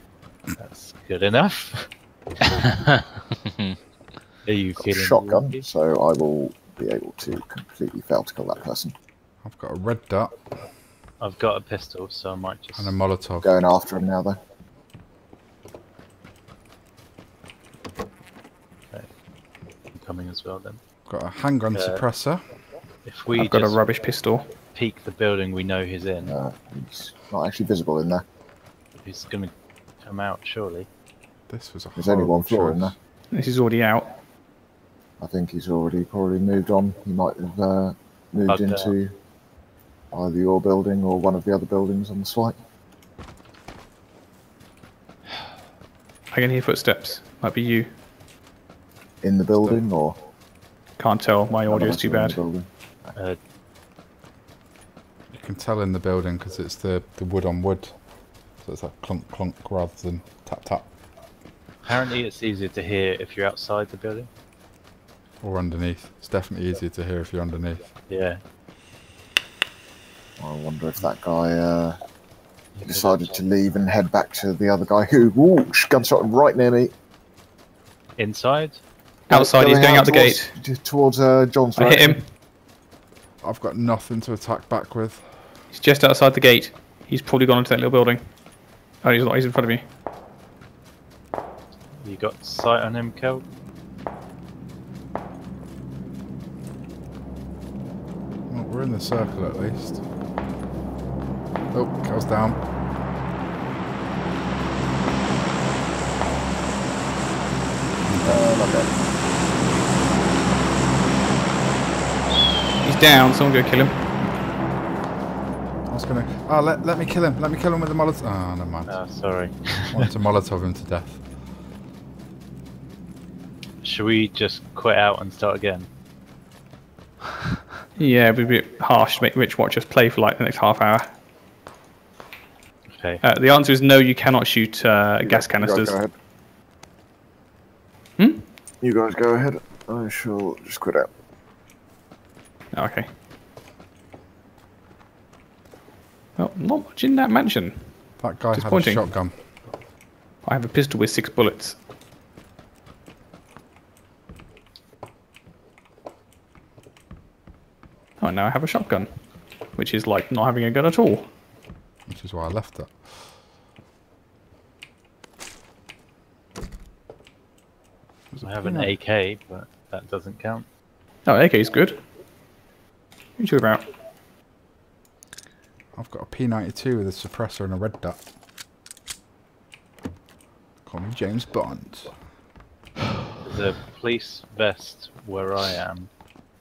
That's good enough. Are you Got a shotgun, lucky? so I will be able to completely fail to kill that person. I've got a red dot I've got a pistol, so I might just. and a Molotov. Going after him now, though. I'm coming as well then. Got a handgun Uh, suppressor. If we I've got a rubbish pistol. peek the building we know he's in, Uh, he's not actually visible in there. he's gonna come out surely. This was a There's only one floor in there. This is already out. I think he's already probably moved on. He might have uh, moved Bugged into either your building or one of the other buildings on the site. I can hear footsteps. Might be you. In the building or Can't tell. My none of audio's too are in the bad. Uh, You can tell in the building because it's the, the wood on wood. So it's like clunk clunk rather than tap tap apparently, it's easier to hear if you're outside the building. Or underneath. It's definitely easier to hear if you're underneath. Yeah. I wonder if that guy uh, decided to leave and head back to the other guy who, ooh, gunshot right near me. Inside? Outside, he's going out the gate. towards, Towards uh, John's I hit him. I've got nothing to attack back with. He's just outside the gate. He's probably gone into that little building. Oh, he's not. He's in front of me. You got sight on him, Kel? Well, we're in the circle at least. Oh, Kel's down. Uh, not dead. He's down. Someone go kill him. I was gonna. Oh, let, let me kill him. Let me kill him with the Molotov. Oh, never mind. Oh, sorry. I want to Molotov him to death. Should we just quit out and start again? Yeah, it'd be a bit harsh to make Rich watch us play for like the next half hour. Okay. Uh, the answer is no. You cannot shoot uh, You gas guys- you guys canisters. go ahead. Hmm? You guys go ahead. I shall just quit out. Okay. Well, not much in that mansion. That guy had a shotgun. I have a pistol with six bullets. Oh, now I have a shotgun, which is like not having a gun at all. Which is why I left it. I have an AK, but that doesn't count. Oh, AK is good. What are you talking about? I've got a P92 with a suppressor and a red dot. Call me James Bond. There's a police vest where I am,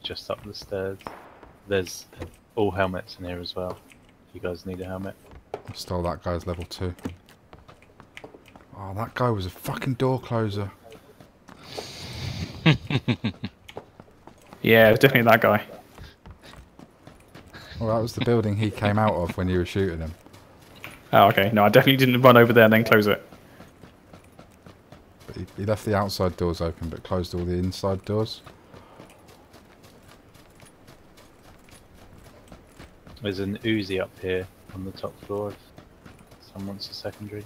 just up the stairs. There's all helmets in here as well. If you guys need a helmet. I stole that guy's level 2. Oh, that guy was a fucking door closer. Yeah, it's definitely that guy. Well, that was the building he came out of when you were shooting him. Oh, okay. No, I definitely didn't run over there and then close it. But he, he left the outside doors open but closed all the inside doors. There's an Uzi up here on the top floor if someone wants a secondary.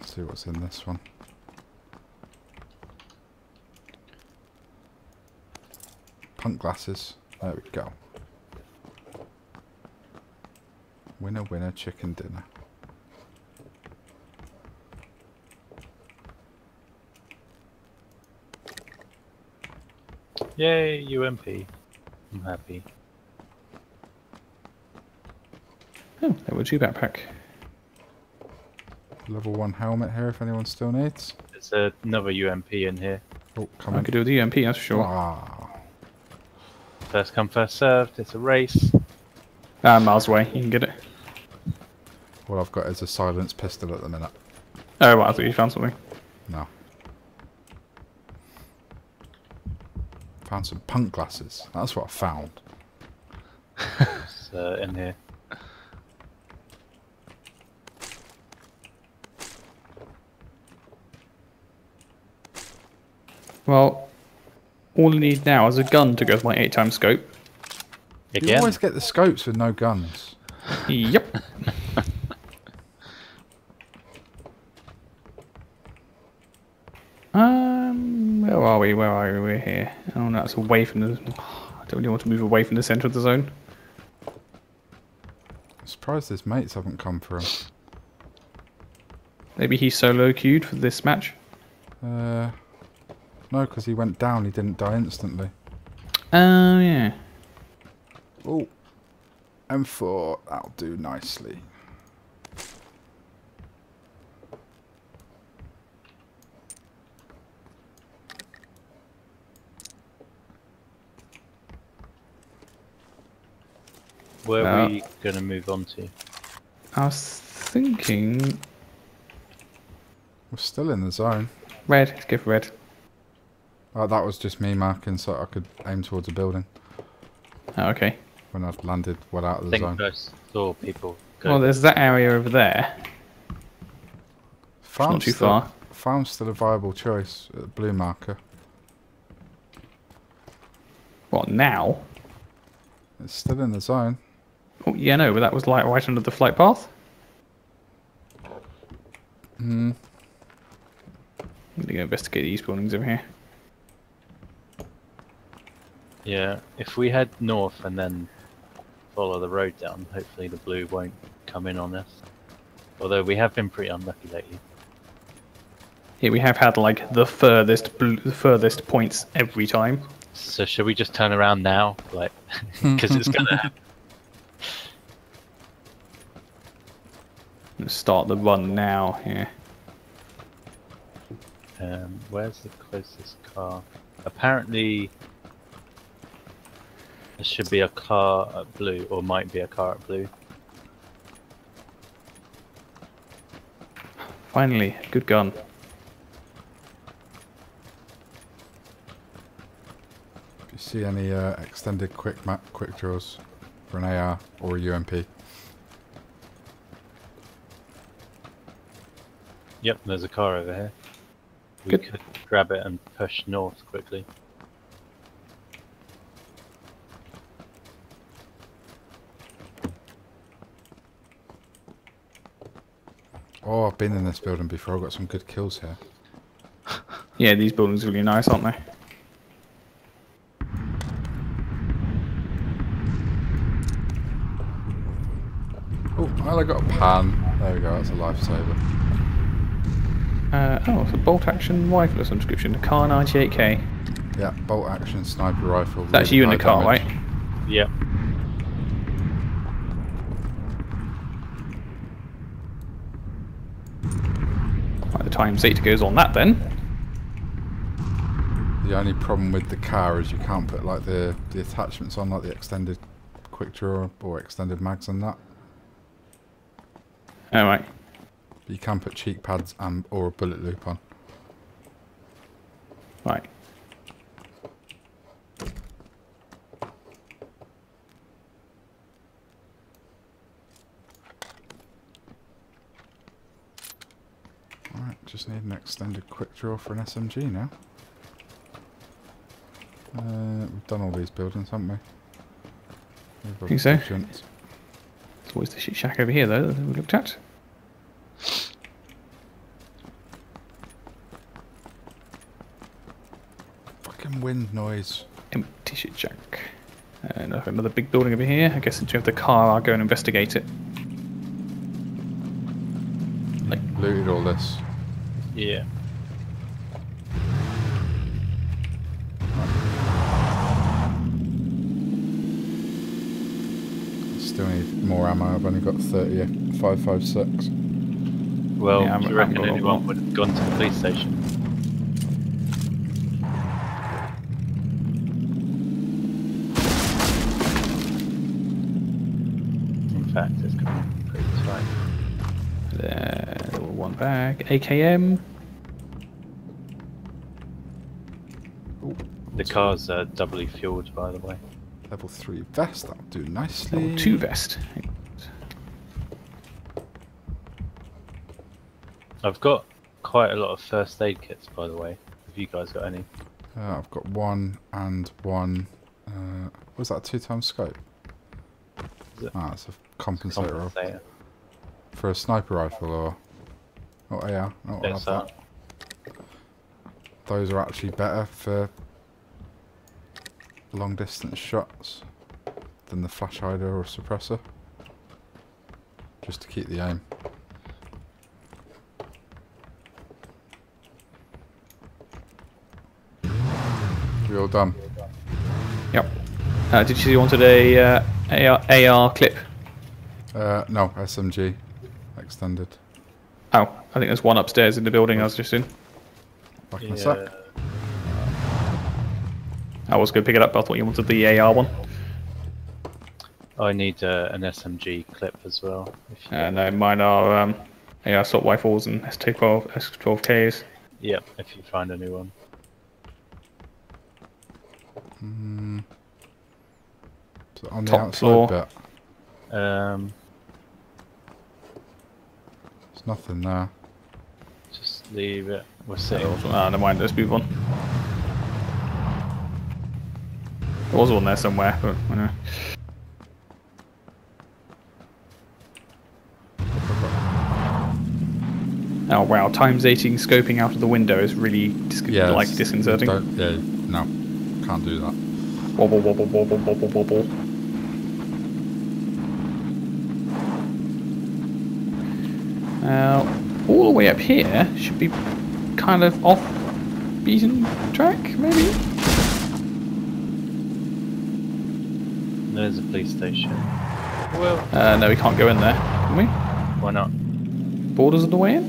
Let's see what's in this one. Punk glasses. There we go. Winner, winner, chicken dinner. Yay, UMP. I'm happy. Oh, level two backpack. Level 1 helmet here if anyone still needs. There's another UMP in here. Oh, come I on. could do the UMP, that's for sure. Ah, First come, first served. It's a race. Ah, miles away. You can get it. all I've got is a silenced pistol at the minute. Oh, right, I thought you found something. No. Found some punk glasses. That's what I found. It's uh, in here. Well, all I need now is a gun to go with my 8 times scope. You Again. always get the scopes with no guns. Yep. um, where are we? Where are we? We're here. Oh, no, it's away from the. I don't really want to move away from the centre of the zone. I'm surprised his mates haven't come for him. Maybe he's solo queued for this match. Uh, no, because he went down. He didn't die instantly. Oh yeah. Oh, M4. That'll do nicely. Where Uh, are we going to move on to? I was thinking We're still in the zone. red. Let's go for red. Oh, that was just me marking so I could aim towards a building Oh, okay. when I've landed well out of I the think zone. I saw people go. Well, there's that area over there. Farm's not too still, far. Farm's still a viable choice at the blue marker. What now? It's still in the zone. Oh yeah, no, but that was like right under the flight path. Hmm. I'm gonna go investigate these buildings over here. Yeah, if we head north and then follow the road down, hopefully the blue won't come in on us. Although we have been pretty unlucky lately. Yeah, we have had like the furthest the furthest points every time. So should we just turn around now, like, because it's gonna happen? Let's start the run now. Yeah. Um, where's the closest car? Apparently, there should be a car at blue, or might be a car at blue. Finally, good gun. If you see any uh, extended quick map quick draws for an AR or a UMP, Yep, there's a car over here. We Good. could grab it and push north quickly. Oh, I've been in this building before. I've got some good kills here. Yeah, these buildings are really nice, aren't they? Oh, well, I got a pan. There we go. That's a lifesaver. Uh, oh, it's a bolt action rifle subscription. A Kar98k. Yeah, bolt action sniper rifle. That's really you in the car, damage. right? Yep. Times eight goes on that then. The only problem with the Kar is you can't put like the the attachments on, like the extended quick draw or extended mags and that. Right. But you can put cheek pads and or a bullet loop on. Right. Alright, just need an extended quick draw for an SMG now. Uh, we've done all these buildings, haven't we? Got Think so. efficient. There's always the shit shack over here though that we looked at. Fucking wind noise. Empty shit shack. And uh, another big building over here. I guess since you have the car, I'll go and investigate it. Like, Looted all this. Yeah. Still need more ammo. I've only got 30, 556. Well, Yeah, I'm- do you I'm reckon anyone would have gone to the police station? Bag. AKM. The car's uh, doubly fueled, by the way. Level 3 vest, that'll do nicely. Level two vest. I've got quite a lot of first aid kits, by the way. Have you guys got any? Uh, I've got one and one. Uh, was that a two times scope? Is it Ah, it's a compensator of- Compensator. for a sniper rifle or. Oh, yeah. Oh, I'll have that. that. Those are actually better for long distance shots than the flash hider or suppressor. Just to keep the aim. We all done? Yep. Uh, did you see you wanted a uh, AR, AR clip? Uh, no, SMG extended. Oh, I think there's one upstairs in the building I was just in. Back in a sec. Yeah. I was going to pick it up, but I thought you wanted the AR one. I need uh, an SMG clip as well. If you, Uh, no, mine are um, AR assault rifles and ST12, S12Ks. Yep, if you find a new one. Mm. So on the Top outside floor. bit, Um, there's nothing there. just leave it. We're sitting. ah, never mind, let's move on. There was one there somewhere, but anyway. Oh wow, times 18 scoping out of the window is really dis- Yeah, like disconcerting. Don't, yeah, no, can't do that. Wobble, wobble, wobble, wobble, wobble. Now, all the way up here should be kind of off beaten track, maybe? There's a police station. Well, Uh, no, we can't go in there, can we? why not? Borders of the way in?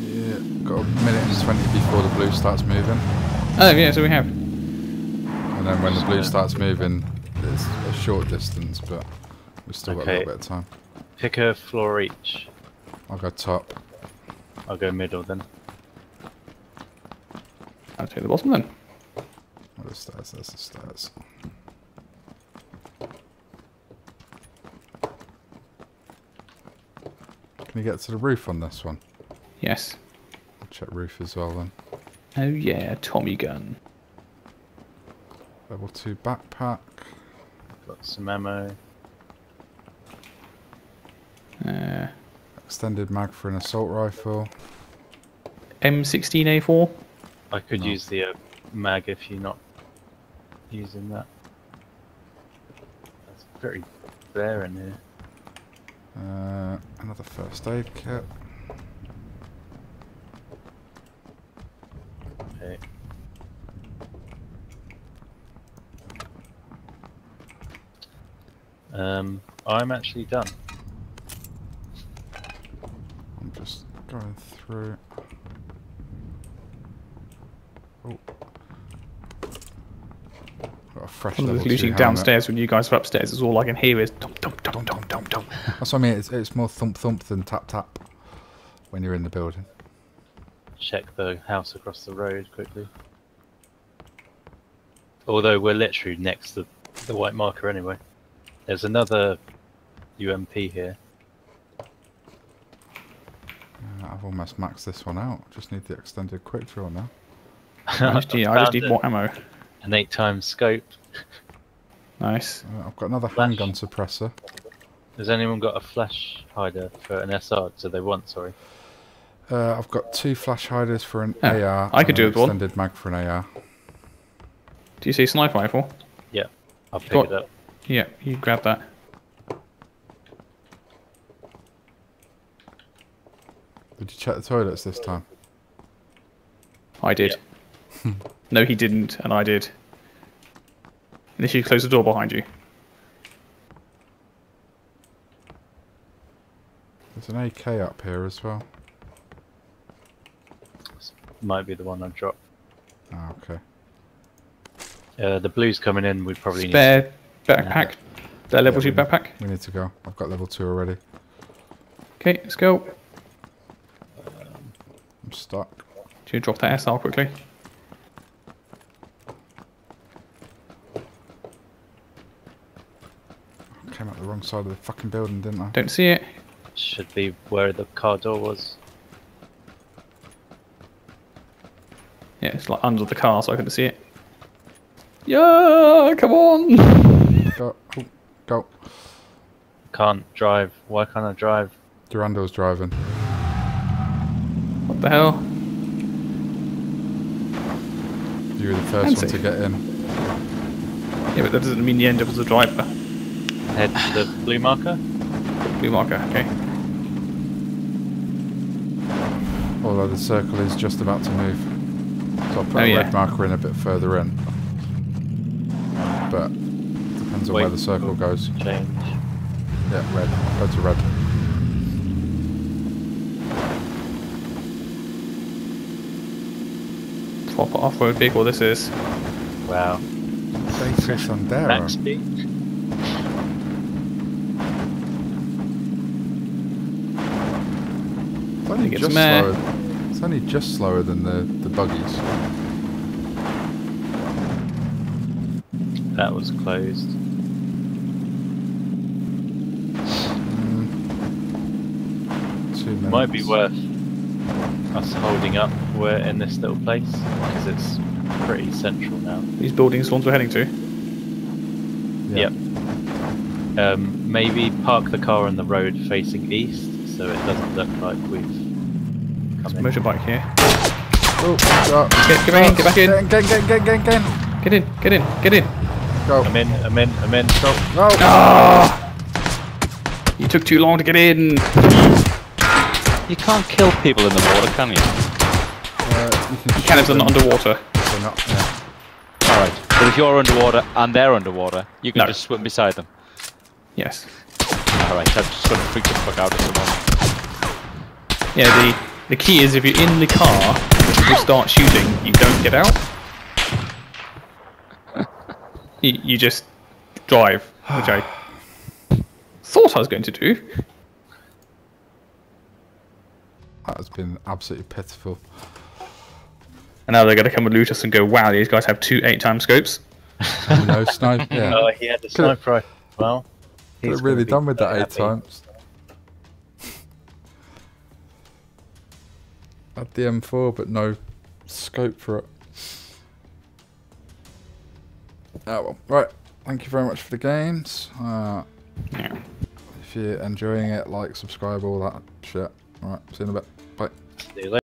Yeah, got a minute and 20 before the blue starts moving. Oh, yeah, so we have. And then when the blue starts moving, it's a short distance, but we've still got a little bit of time. Pick a floor each. I'll go top. I'll go middle then. I'll take the bottom then. Oh, the stairs, there's the stairs. Can you get to the roof on this one? Yes. I'll check roof as well then. Oh, yeah, Tommy gun. Level 2 backpack. Got some ammo. Uh, extended mag for an assault rifle. M16A4. I could No. use the uh, mag if you're not using that. That's very bare in here. Uh, another first aid kit. Okay. Um, I'm actually done. I'm just going through. Oh. Got a fresh One of level those looting downstairs when you guys are upstairs is all I can hear is dum dum dum dum dum dum. That's what I mean. It's, it's more thump thump than tap tap when you're in the building. Check the house across the road quickly. Although we're literally next to the white marker anyway. There's another UMP here. I've almost maxed this one out. Just need the extended quick draw now. I just need, I just need more ammo. An eight times scope. Nice. Uh, I've got another Flash. handgun suppressor. Has anyone got a flash hider for an SR? So they want, sorry. Uh, I've got two flash hiders for an Oh, AR. I could do an with one. Extended mag for an AR. Do you see sniper rifle? Yeah, I'll pick Got- it up. Yeah, you grab that. Did you check the toilets this time? I did. no, he didn't, and I did. Unless you close the door behind you. There's an AK up here as well. This Might be the one I dropped. Ah, okay. Uh, the blue's coming in. We probably need. Spare backpack. That level Yeah, two we- backpack. We need to go. I've got level two already. Okay, let's go. I'm stuck. Do you drop that SR quickly? Came out the wrong side of the fucking building, didn't I? Don't see it. Should be where the car door was. Yeah, it's like under the car, so I couldn't see it. Yeah, come on. Go. Oh, go. Can't drive. Why can't I drive? Durando's driving. What the hell? You were the first one to get in. Yeah, but that doesn't mean the end of the driver. Head to the blue marker. Blue marker. Okay. Although the circle is just about to move. So I'll put Oh, a yeah. red marker in a bit further in. But depends on where the circle goes. Change. Yeah, red. Go to red. Proper off-road vehicle this is. Wow. Dacia Sandero. Max speed. It's only, think just slower. It's only just slower than the, the buggies. That was closed. Mm. Two minutes. Might be worth us holding up. We're in this little place because it's pretty central now. These buildings, the ones we're heading to. Yeah. Yep. Um, maybe park the car on the road facing east, so it doesn't look like we've come in. Motorbike here. Oh, go. Get, get back in, get back in. Get in, get in, get in, get in, get in. Get in, get in, get in. Go. I'm in. I'm in. I'm in. Go. No. Ah! You took too long to get in. You can't kill people in the water, can you? Uh, you can You can have shoot them them, underwater. so not- yeah. Alright. But if you're underwater and they're underwater, you can No. just swim beside them. Yes. Alright, I'm just gonna freak the fuck out of someone. Yeah, the the key is if you're in the car, and people start shooting, you don't get out. You, you just drive, which I thought I was going to do. That has been absolutely pitiful. And now they're going to come and loot us and go, wow, these guys have two eight time scopes. No snipe. Yeah. Oh, he had the sniper rifle. Well, Could he's have really done with that very eight times. Had the M4, but no scope for it. Oh well. Right. Thank you very much for the games. Uh, Yeah. if If you're enjoying it, like, subscribe, all that shit. All right. See you in a bit. Bye. See you later.